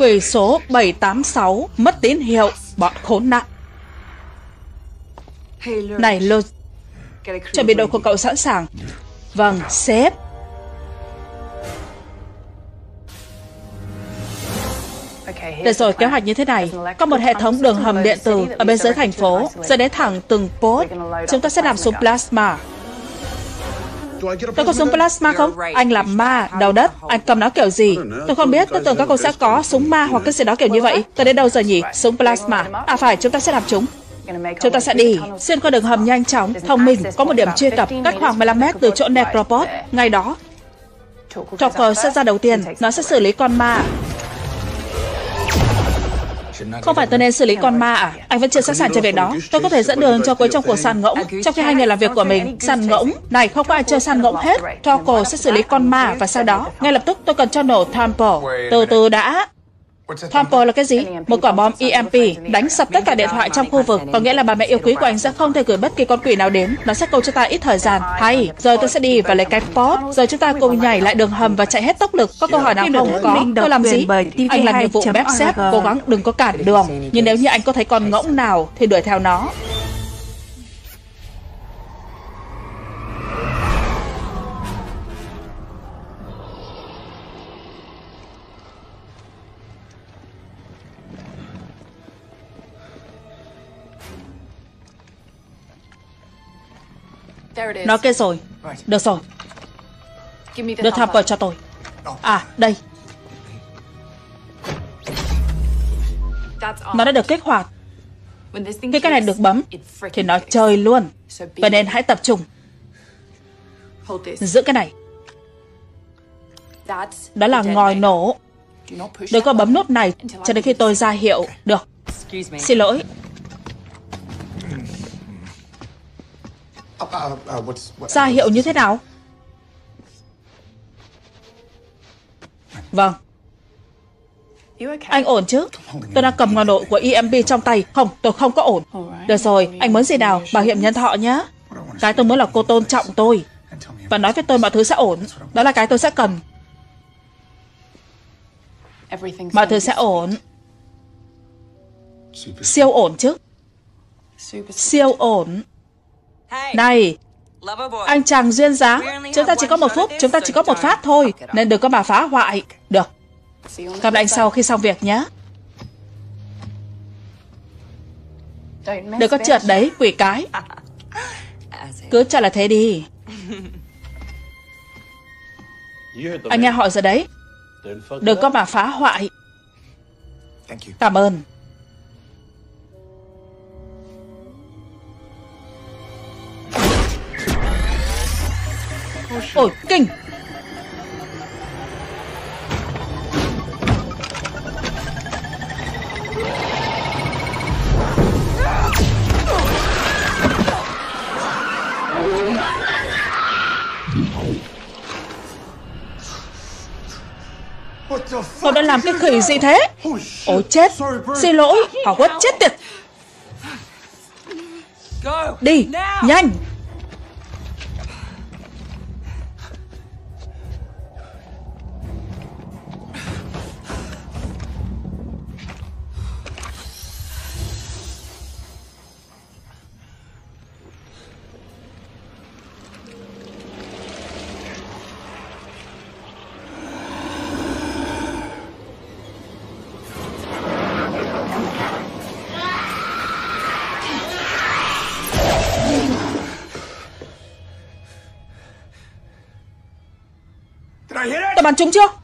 Quỷ số 786 mất tín hiệu, bọn khốn nạn. Này Lô, chuẩn bị đội của cậu sẵn sàng. Vâng, sếp. Được rồi, kế hoạch như thế này. Có một hệ thống đường hầm điện tử ở bên dưới thành phố, dẫn đến thẳng từng port. Chúng ta sẽ làm súng plasma. Tôi có súng plasma không? Anh là ma, đầu đất. Anh cầm nó kiểu gì? Tôi không biết, tôi tưởng các cô sẽ có súng ma hoặc cái gì đó kiểu như vậy. Tôi đến đâu giờ nhỉ? Súng plasma. À phải, chúng ta sẽ làm chúng. Chúng ta sẽ đi, xuyên qua đường hầm nhanh chóng, thông minh, có một điểm truy cập cách khoảng 15 mét từ chỗ Necroport. Ngay đó, Tucker sẽ ra đầu tiên, nó sẽ xử lý con ma. Không phải tôi nên xử lý con ma à? Anh vẫn chưa sẵn sàng cho việc đó. Tôi có thể dẫn đường cho cô trong cuộc săn ngỗng, trong khi hai người làm việc của mình. Săn ngỗng? Này, không có ai chơi săn ngỗng hết. Torko sẽ xử lý con ma và sau đó, ngay lập tức tôi cần cho nổ Temple. Từ từ đã. Thomper là cái gì? Một quả bom EMP đánh sập tất cả điện thoại trong khu vực. Có nghĩa là bà mẹ yêu quý của anh sẽ không thể gửi bất kỳ con quỷ nào đến. Nó sẽ câu cho ta ít thời gian. Hay, rồi tôi sẽ đi và lấy cái pot. Rồi chúng ta cùng nhảy lại đường hầm và chạy hết tốc lực. Có câu hỏi nào không? Có. Tôi làm gì? Anh làm nhiệm vụ bếp xếp. Cố gắng đừng có cản đường. Nhưng nếu như anh có thấy con ngỗng nào thì đuổi theo nó. Nó kia rồi. Được rồi. Đưa Thumper cho tôi. À, đây. Nó đã được kích hoạt. Khi cái này được bấm, thì nó chơi luôn. Vậy nên hãy tập trung. Giữ cái này. Đó là ngòi nổ. Đừng có bấm nút này cho đến khi tôi ra hiệu. Được. Xin lỗi. Ra hiệu như thế nào? Vâng. Anh ổn chứ? Tôi đang cầm ngọn nội của EMB trong tay. Không, tôi không có ổn. Được rồi, anh muốn gì nào? Bảo hiểm nhân thọ nhé. Cái tôi muốn là cô tôn trọng tôi. Và nói với tôi mọi thứ sẽ ổn. Đó là cái tôi sẽ cần. Mọi thứ sẽ ổn. Siêu ổn chứ? Siêu ổn. Này, anh chàng duyên dáng, chúng ta chỉ có một phút, chúng ta chỉ có một phát thôi, nên đừng có mà phá hoại. Được. Gặp lại anh sau khi xong việc nhé. Đừng có trượt đấy, quỷ cái. <laughs> Cứ cho là thế đi. Anh nghe họ rồi đấy. Đừng có mà phá hoại. Cảm ơn. Ôi, kinh. Cậu đã làm cái khỉ gì thế? Ôi chết. Xin lỗi. Họ quất chết tiệt. Đi Nhanh. Tập bắn trúng chưa?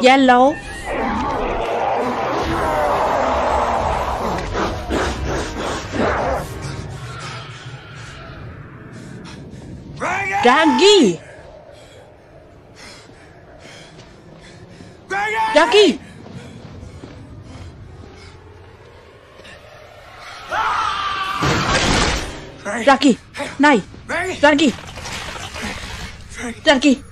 Yellow. Ragi Ragi Ragi Này. Ragi Ragi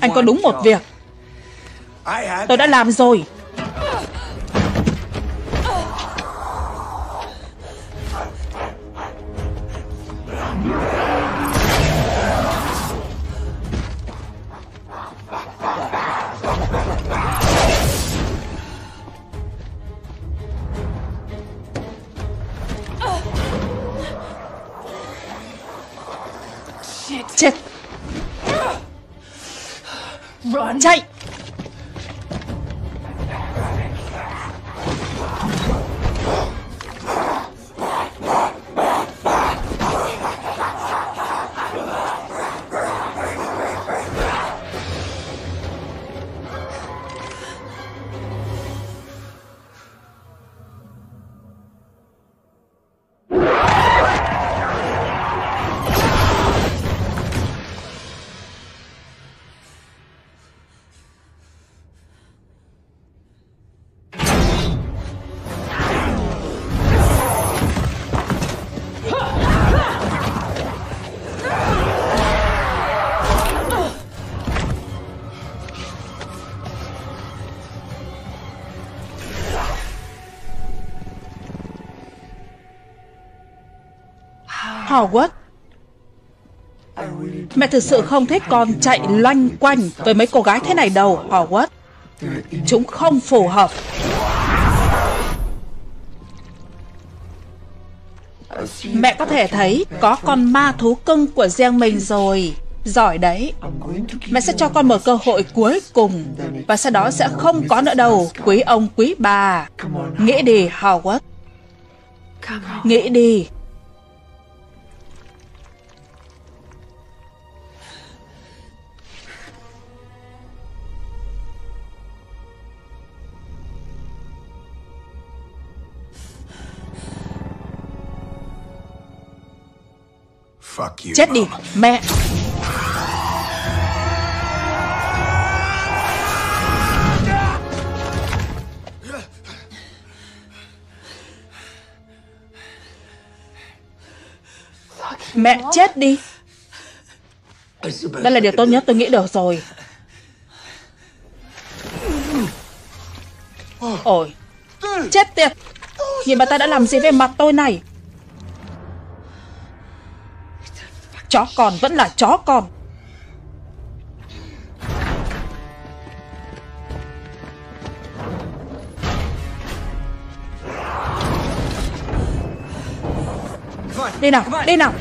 Anh có đúng một việc. Tôi đã làm rồi Howard Mẹ thực sự không thích con chạy loanh quanh với mấy cô gái thế này đâu, Howard. Chúng không phù hợp. Mẹ có thể thấy có con ma thú cưng của riêng mình rồi. Giỏi đấy. Mẹ sẽ cho con một cơ hội cuối cùng. Và sau đó sẽ không có nữa đâu, quý ông quý bà. Nghĩ đi, Howard. Nghĩ đi. Chết đi, mẹ! Mẹ chết đi! Đây là điều tốt nhất tôi nghĩ được rồi. Ôi, chết tiệt! Nhìn bà ta đã làm gì với mặt tôi này? Chó con vẫn là chó con. Đi nào, đi nào.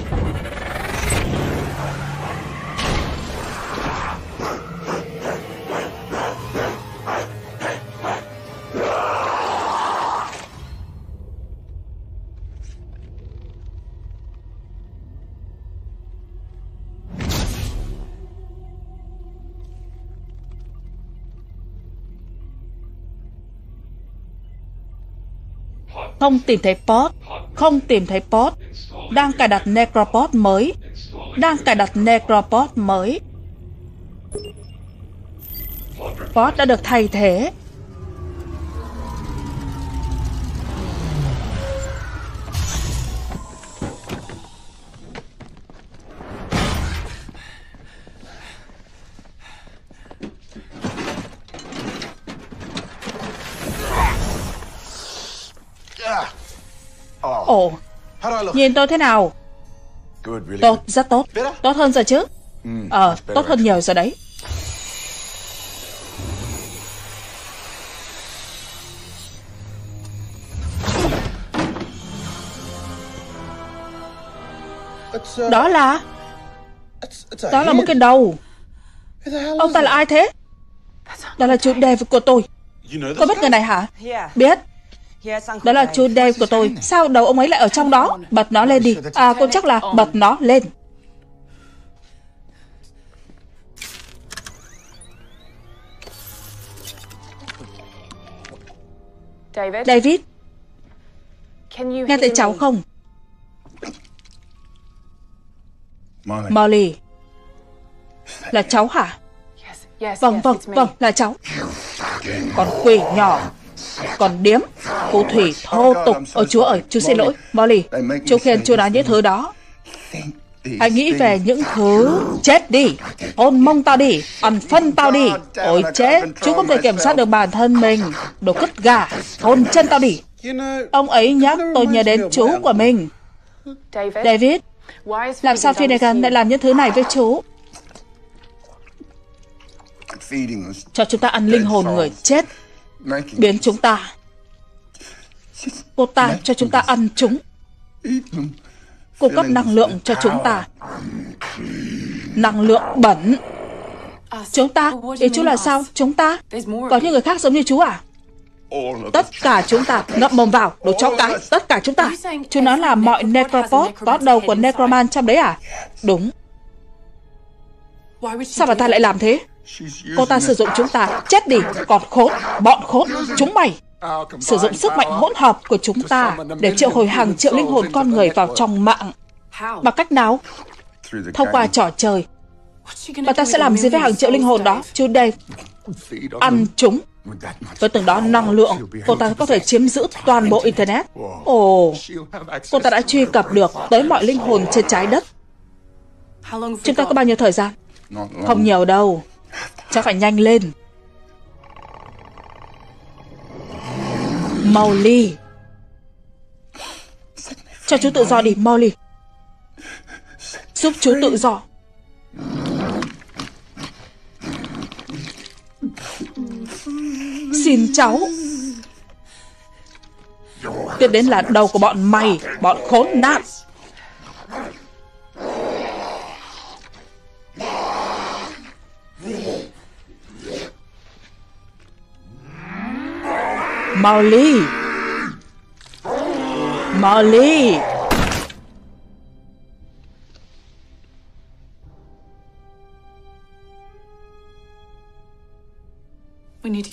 Không tìm thấy Pot. Không tìm thấy Pot. Đang cài đặt Necropod mới. Đang cài đặt Necropod mới. Pot đã được thay thế. Ồ, nhìn tôi thế nào? Tốt, rất tốt. Tốt hơn rồi chứ? Ờ, tốt hơn nhiều rồi đấy. Đó là... Đó là một cái đầu. Ông ta là ai thế? Đó là chú Dave của tôi. Có biết người này hả? Biết. Đó là chú Dave của tôi. Sao đầu ông ấy lại ở trong đó? Bật nó lên đi. À, cô chắc là bật nó lên. David, nghe thấy cháu không? Molly, là cháu hả? Vâng, vâng, vâng, là cháu. Còn quỷ nhỏ, còn điếm, phù thủy thô tục. Ôi chúa ơi, chúa xin lỗi. Molly, chúa khen chúa nói những thứ đó. Hãy nghĩ về những thứ chết đi. Hôn mông tao đi Ăn phân tao đi. Ôi chết. Chú không thể kiểm soát được bản thân mình. Đồ cất gà Hôn chân tao đi. Ông ấy nhắc tôi nhớ đến chú của mình. David Làm sao Finnegan lại làm những thứ này với chú Cho chúng ta ăn linh hồn người chết biến chúng ta cô ta cho chúng ta ăn chúng cung cấp năng lượng cho chúng ta Năng lượng bẩn. Chúng ta? Ý chú là sao? Chúng ta? Có những người khác giống như chú à? Tất cả chúng ta ngậm mồm vào, đồ chó cái, tất cả chúng ta. Chú nói là mọi necropod có đầu của necroman trong đấy à? Đúng. Sao bà ta lại làm thế? Cô ta sử dụng chúng ta, chết đi, còn khốn, bọn khốn, chúng mày. Sử dụng sức mạnh hỗn hợp của chúng ta để triệu hồi hàng triệu linh hồn con người vào trong mạng. Bằng cách nào? Thông qua trò chơi. Bà ta sẽ làm gì với hàng triệu linh hồn đó, chú Dave? Ăn chúng. Với từng đó năng lượng, cô ta có thể chiếm giữ toàn bộ Internet. Ồ, cô ta đã truy cập được tới mọi linh hồn trên trái đất. Chúng ta có bao nhiêu thời gian? Không nhiều đâu. Chắc phải nhanh lên. Molly. Cho chú tự do đi, Molly. Giúp chú tự do. Xin cháu. Tiếp đến là đầu của bọn mày, bọn khốn nạn. Molly. Molly.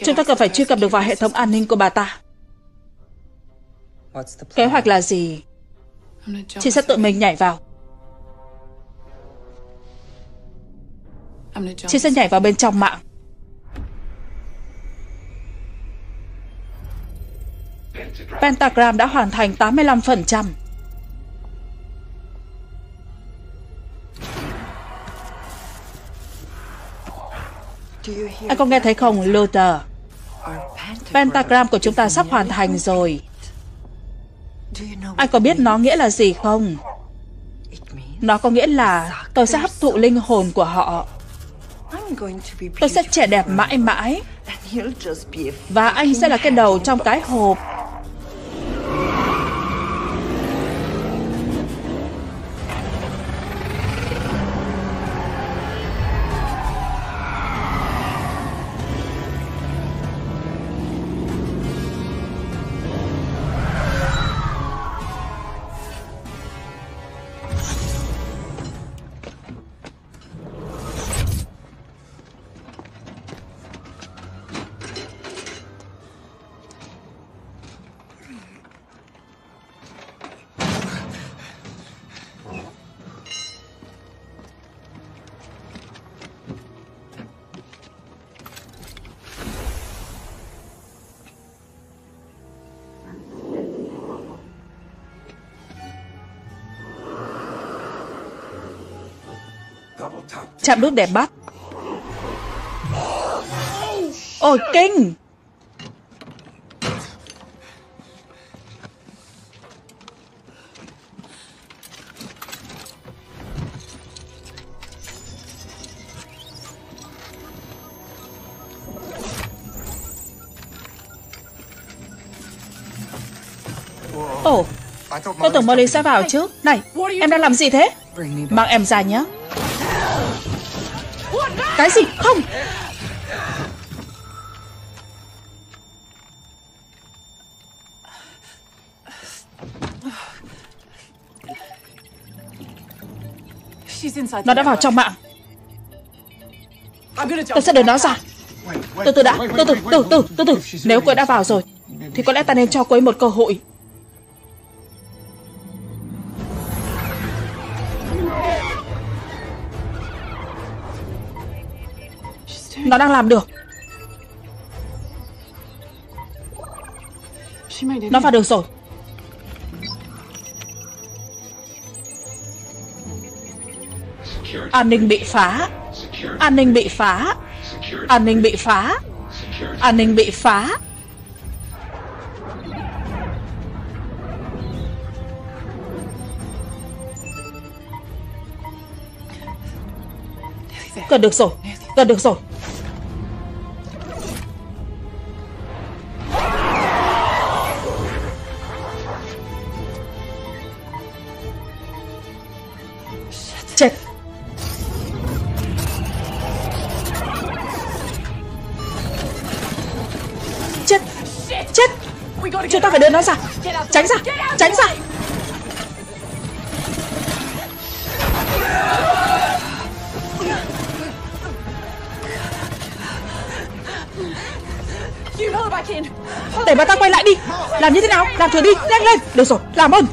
Chúng ta cần phải truy cập được vào hệ thống an ninh của bà ta. Kế hoạch là gì? Chị sẽ tự mình nhảy vào. Chị sẽ nhảy vào bên trong mạng. Pentagram đã hoàn thành 85%. Anh có nghe thấy không, Luther? Pentagram của chúng ta sắp hoàn thành rồi. Anh có biết nó nghĩa là gì không? Nó có nghĩa là tôi sẽ hấp thụ linh hồn của họ. Tôi sẽ trẻ đẹp mãi mãi. Và anh sẽ là cái đầu trong cái hộp. Chạm nút đẹp bắt. Ôi, kinh! Ồ, tôi tưởng Molly sẽ vào chứ. Này, em đang làm gì thế? Mang em ra nhé. Cái gì? Không. Nó đã vào trong mạng. Tôi sẽ đưa nó ra. Từ từ đã. Từ từ từ từ từ từ. Nếu cô ấy đã vào rồi, Thì có lẽ ta nên cho cô ấy một cơ hội. Nó đang làm được. Nó vào được rồi. An ninh bị phá. An ninh bị phá. An ninh bị phá. An ninh bị phá. Gần được rồi. Gần được rồi Chúng ta phải đưa nó ra. Tránh ra Tránh ra. Để bà ta quay lại đi. Làm như thế nào? Làm thử đi. Nhanh lên. Được rồi. Làm ơn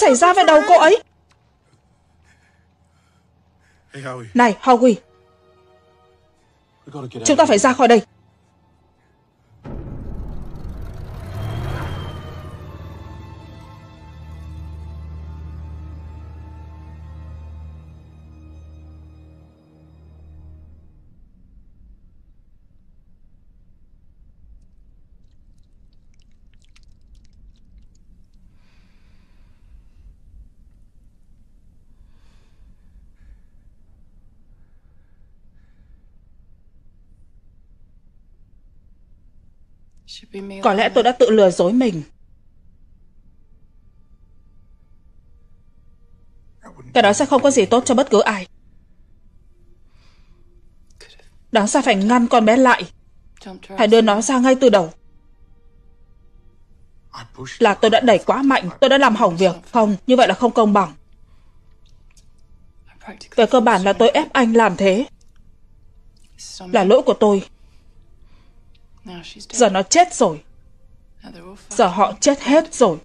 xảy ra với đầu cô ấy? Này, Howie. Chúng ta phải ra khỏi đây. Có lẽ tôi đã tự lừa dối mình. Cái đó sẽ không có gì tốt cho bất cứ ai. Đáng ra phải ngăn con bé lại. Phải đưa nó ra ngay từ đầu. Là tôi đã đẩy quá mạnh, tôi đã làm hỏng việc. Không, như vậy là không công bằng. Về cơ bản là tôi ép anh làm thế. Là lỗi của tôi. Giờ nó chết rồi. Giờ họ chết hết rồi.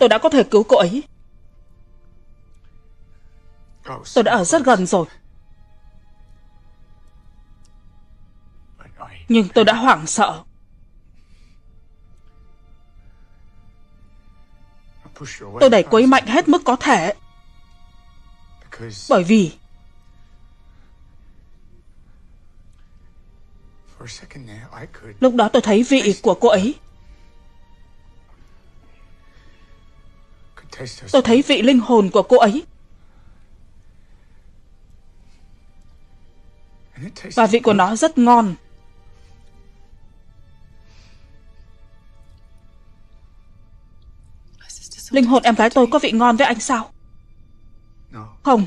Tôi đã có thể cứu cô ấy. Tôi đã ở rất gần rồi. Nhưng tôi đã hoảng sợ. Tôi đẩy cô ấy mạnh hết mức có thể. Bởi vì Lúc đó tôi thấy vị của cô ấy. Tôi thấy vị linh hồn của cô ấy. Và vị của nó rất ngon. Linh hồn em gái tôi có vị ngon với anh sao? Không.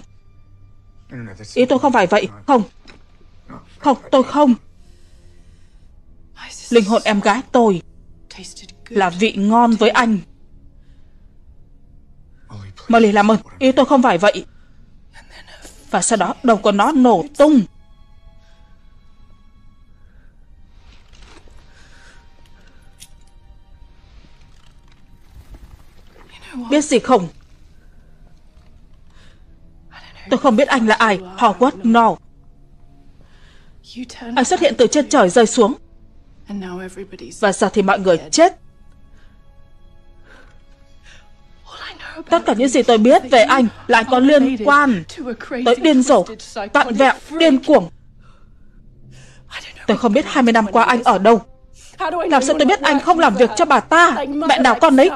Ý tôi không phải vậy. Không. Không, tôi không. Linh hồn em gái tôi là vị ngon với anh. Molly làm ơn, ý tôi không phải vậy. Và sau đó đầu của nó nổ tung. Biết gì không? Tôi không biết anh là ai. Howard No. Anh xuất hiện từ trên trời rơi xuống. Và giờ thì mọi người chết. Tất cả những gì tôi biết về anh lại có liên quan tới điên rồ, tạn vẹo, điên cuồng. Tôi không biết 20 năm qua anh ở đâu. Làm sao tôi biết anh không làm việc cho bà ta. Mẹ nào con đấy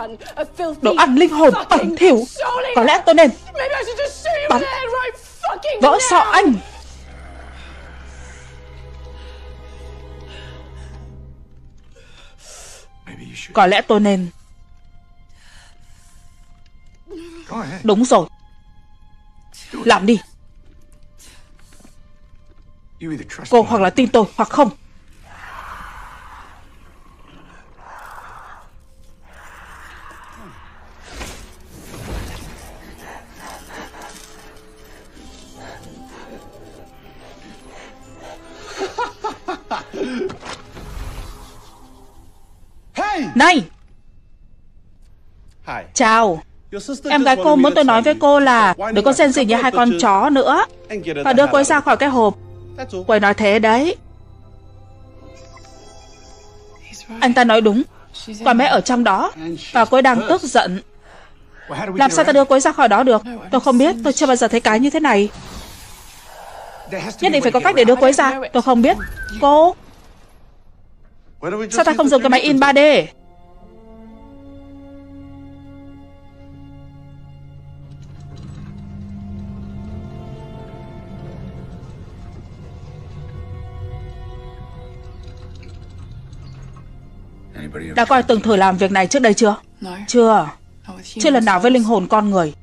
Đồ ăn linh hồn ẩn thiểu Có lẽ tôi nên Bắn Vỡ sọ anh. Có lẽ tôi nên Đúng rồi. Làm đi. Cô hoặc là tin tôi hoặc không Này! Chào. Em gái cô muốn tôi nói với cô là Đừng có xen gì như hai con chó nữa. Và đưa cô ấy ra khỏi cái hộp. Cô ấy nói thế đấy. Anh ta nói đúng. Con bé ở trong đó. Và cô ấy đang tức giận. Làm sao ta đưa cô ấy ra khỏi đó được? Tôi không biết. Tôi chưa bao giờ thấy cái như thế này. Nhất định phải có cách để đưa cô ấy ra. Tôi không biết. Cô Sao ta không dùng cái máy in 3D Đã có ai từng thử làm việc này trước đây chưa? Chưa. Chưa lần nào với linh hồn con người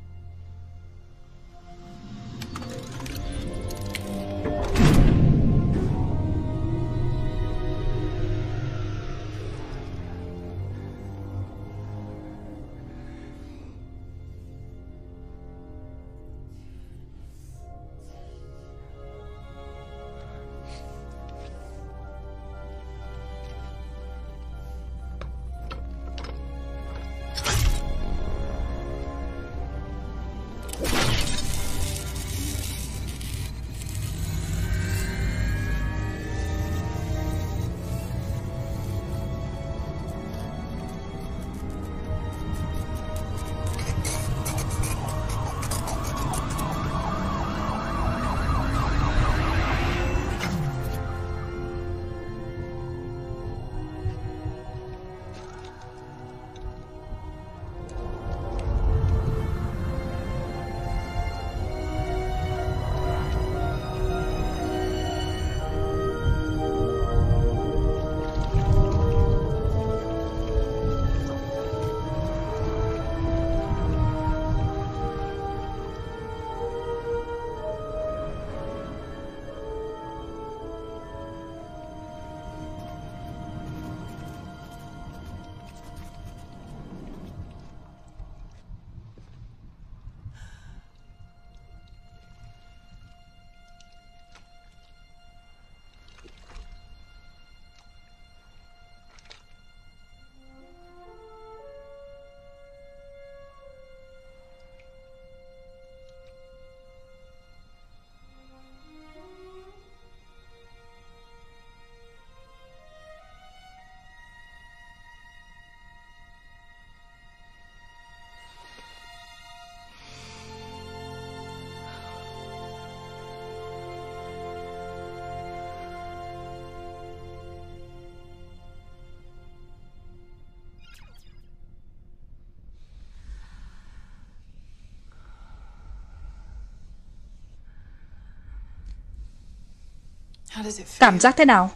Cảm giác thế nào?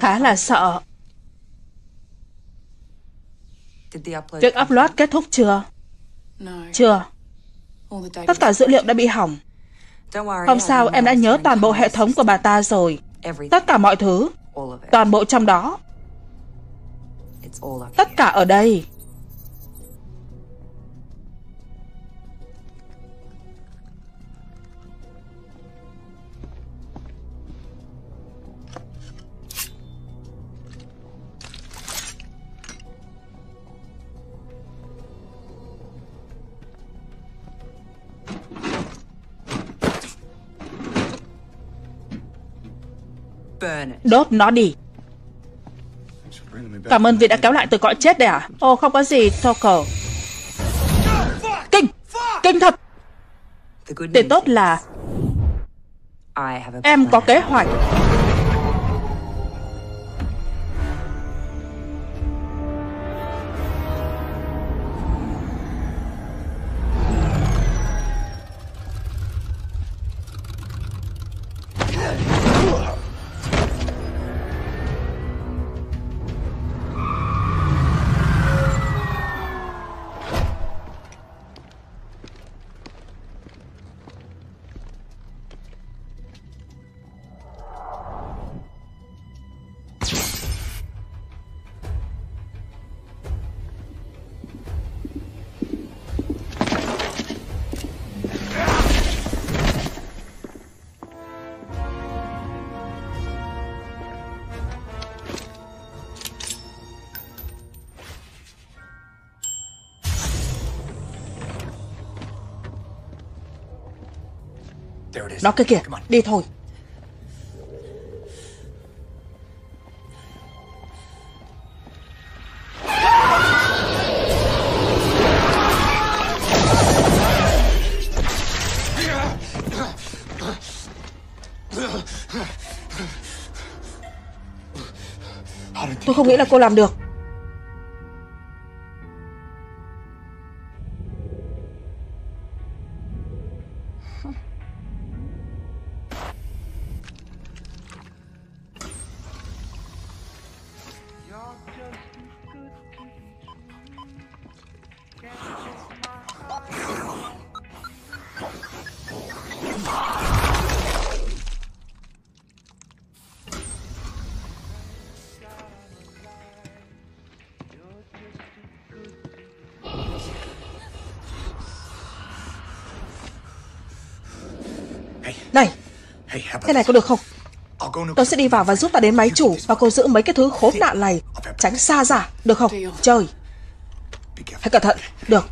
Khá là sợ. Việc upload kết thúc chưa? Chưa. Tất cả dữ liệu đã bị hỏng. Không sao, em đã nhớ toàn bộ hệ thống của bà ta rồi. Tất cả mọi thứ. Toàn bộ trong đó. Tất cả ở đây. Đốt nó đi. Cảm ơn vì đã kéo lại từ cõi chết đây à? Ồ không có gì Tucker Kinh! Kinh thật! Tin tốt là Em có kế hoạch Đó kia. Kìa, đi thôi. Tôi không nghĩ là cô làm được. Này Thế này có được không? Tôi sẽ đi vào và giúp ta đến máy chủ Và cô giữ mấy cái thứ khốn nạn này. Tránh xa ra Được không? Chơi. Hãy cẩn thận. Được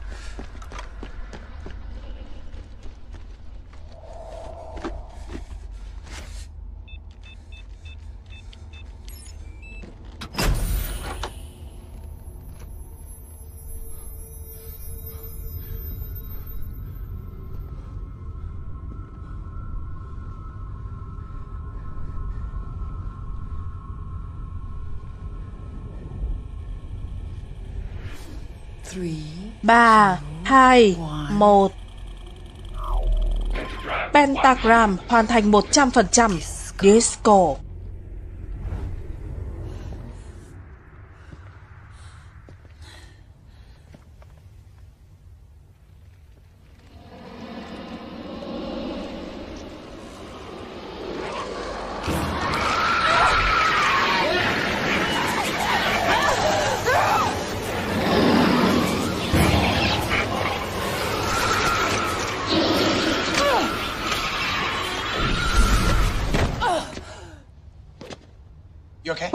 ba hai một. Pentagram hoàn thành 100% Disco.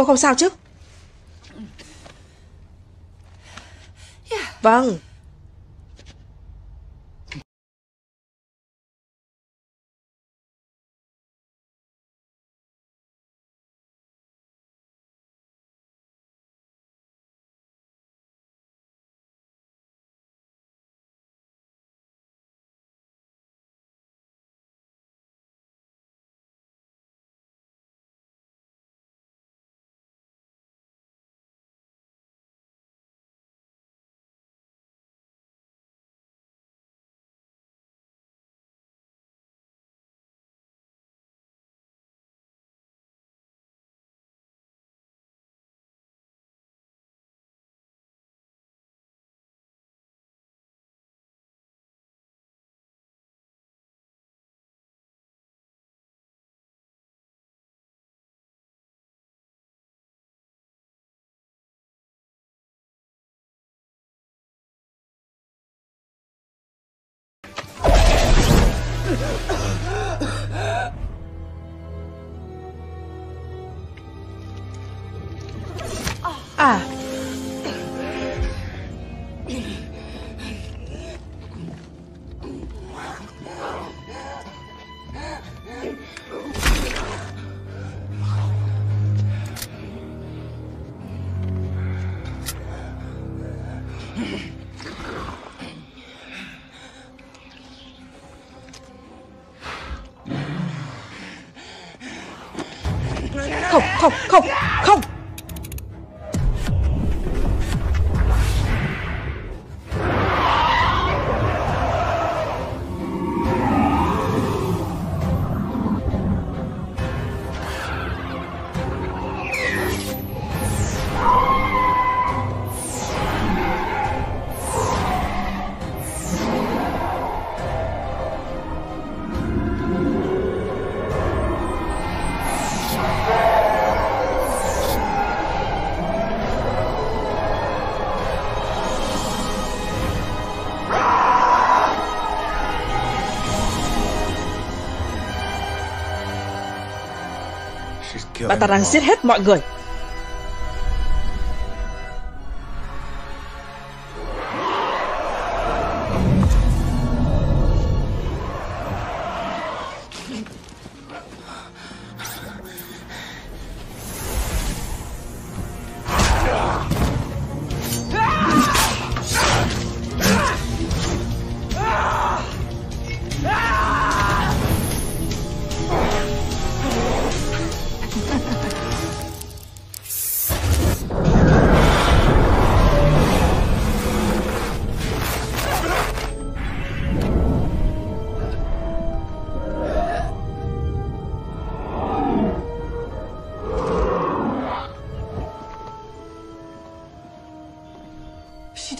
Không sao chứ? Vâng. Oh, Bà ta đang giết hết mọi người.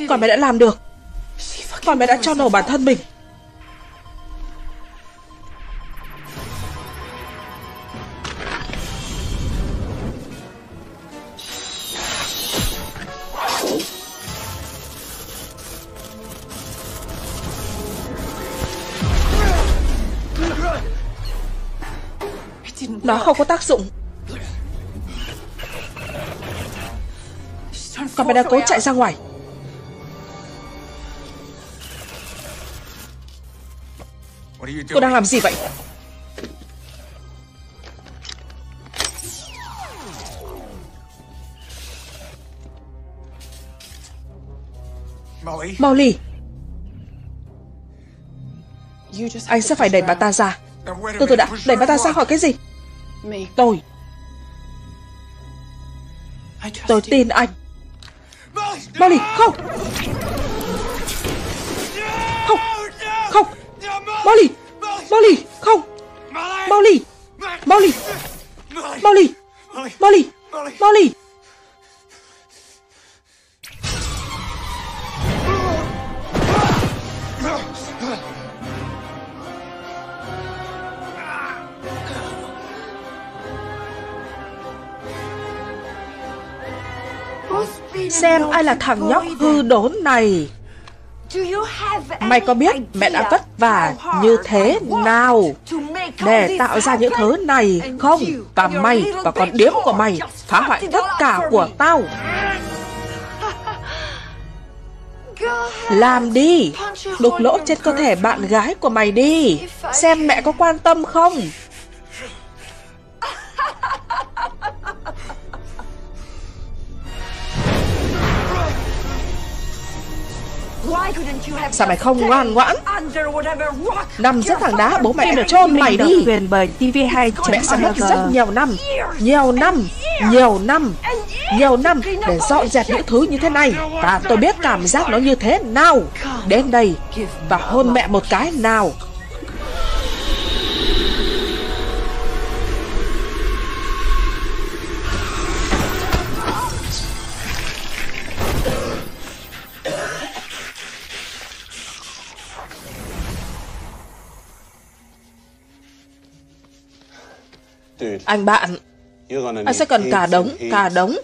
Còn mẹ đã làm được. Còn mẹ đã cho nổ bản thân mình. Nó không có tác dụng. Còn mẹ đang cố chạy ra ngoài. Cô đang làm gì vậy? Molly. Anh sẽ phải đẩy bà ta ra. Từ từ đã Đẩy bà ta ra khỏi cái gì? Tôi. Tôi tin anh. Molly không! Không Không! Molly Molly không. Molly Molly Molly Molly Molly Xem ai là thằng nhóc hư đốn này. Mày có biết mẹ đã vất vả như thế nào để tạo ra những thứ này không? Và mày và con điếm của mày phá hoại tất cả của tao. <laughs> Làm đi, đục lỗ trên cơ thể bạn gái của mày đi, xem mẹ có quan tâm không. Sao mày không ngoan ngoãn? Nằm dưới thằng đá bố mẹ chôn mày đi. Quyền bởi TV2 Mẹ sẽ mất rất nhiều năm Nhiều năm Nhiều năm Nhiều năm để dọn dẹp những thứ như thế này. Và tôi biết cảm giác nó như thế nào. Đến đây Và hôn mẹ một cái nào Anh bạn Anh sẽ cần cả đống, cả đống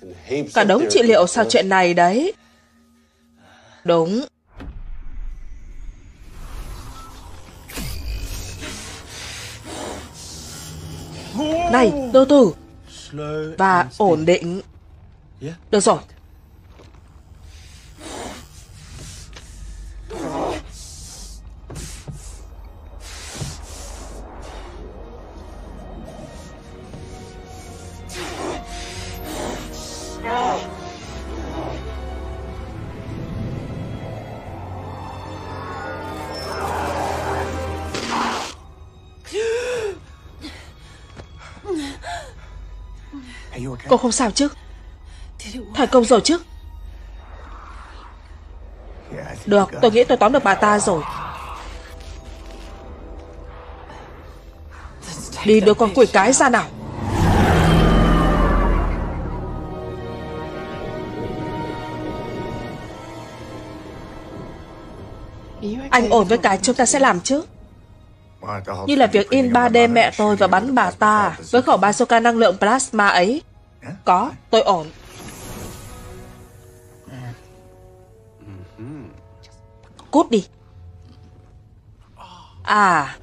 Cả đống trị liệu sau chuyện này đấy. Đúng. Này, từ từ Và ổn định. Được rồi Cô không sao chứ? Thành công rồi chứ? Được, tôi nghĩ tôi tóm được bà ta rồi. Đi đưa con quỷ cái ra nào. Anh ổn với cái chúng ta sẽ làm chứ Như là việc in 3D mẹ tôi và bắn bà ta Với khẩu bazooka năng lượng plasma ấy. Có, tôi ổn. Cút đi. À.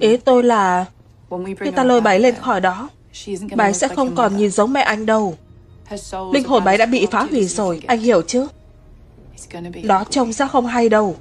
Ý tôi là Khi ta lôi bà lên khỏi đó Bà sẽ không còn nhìn giống mẹ anh đâu. Linh hồn bà đã bị phá hủy rồi Anh hiểu chứ đó trông sẽ không hay đâu.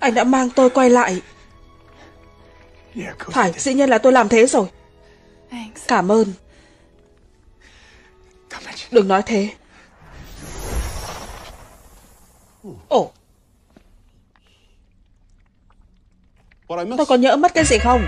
Anh đã mang tôi quay lại. Phải, dĩ nhiên là tôi làm thế rồi. Cảm ơn. Đừng nói thế. Ồ. Tôi có nhỡ mất cái gì không?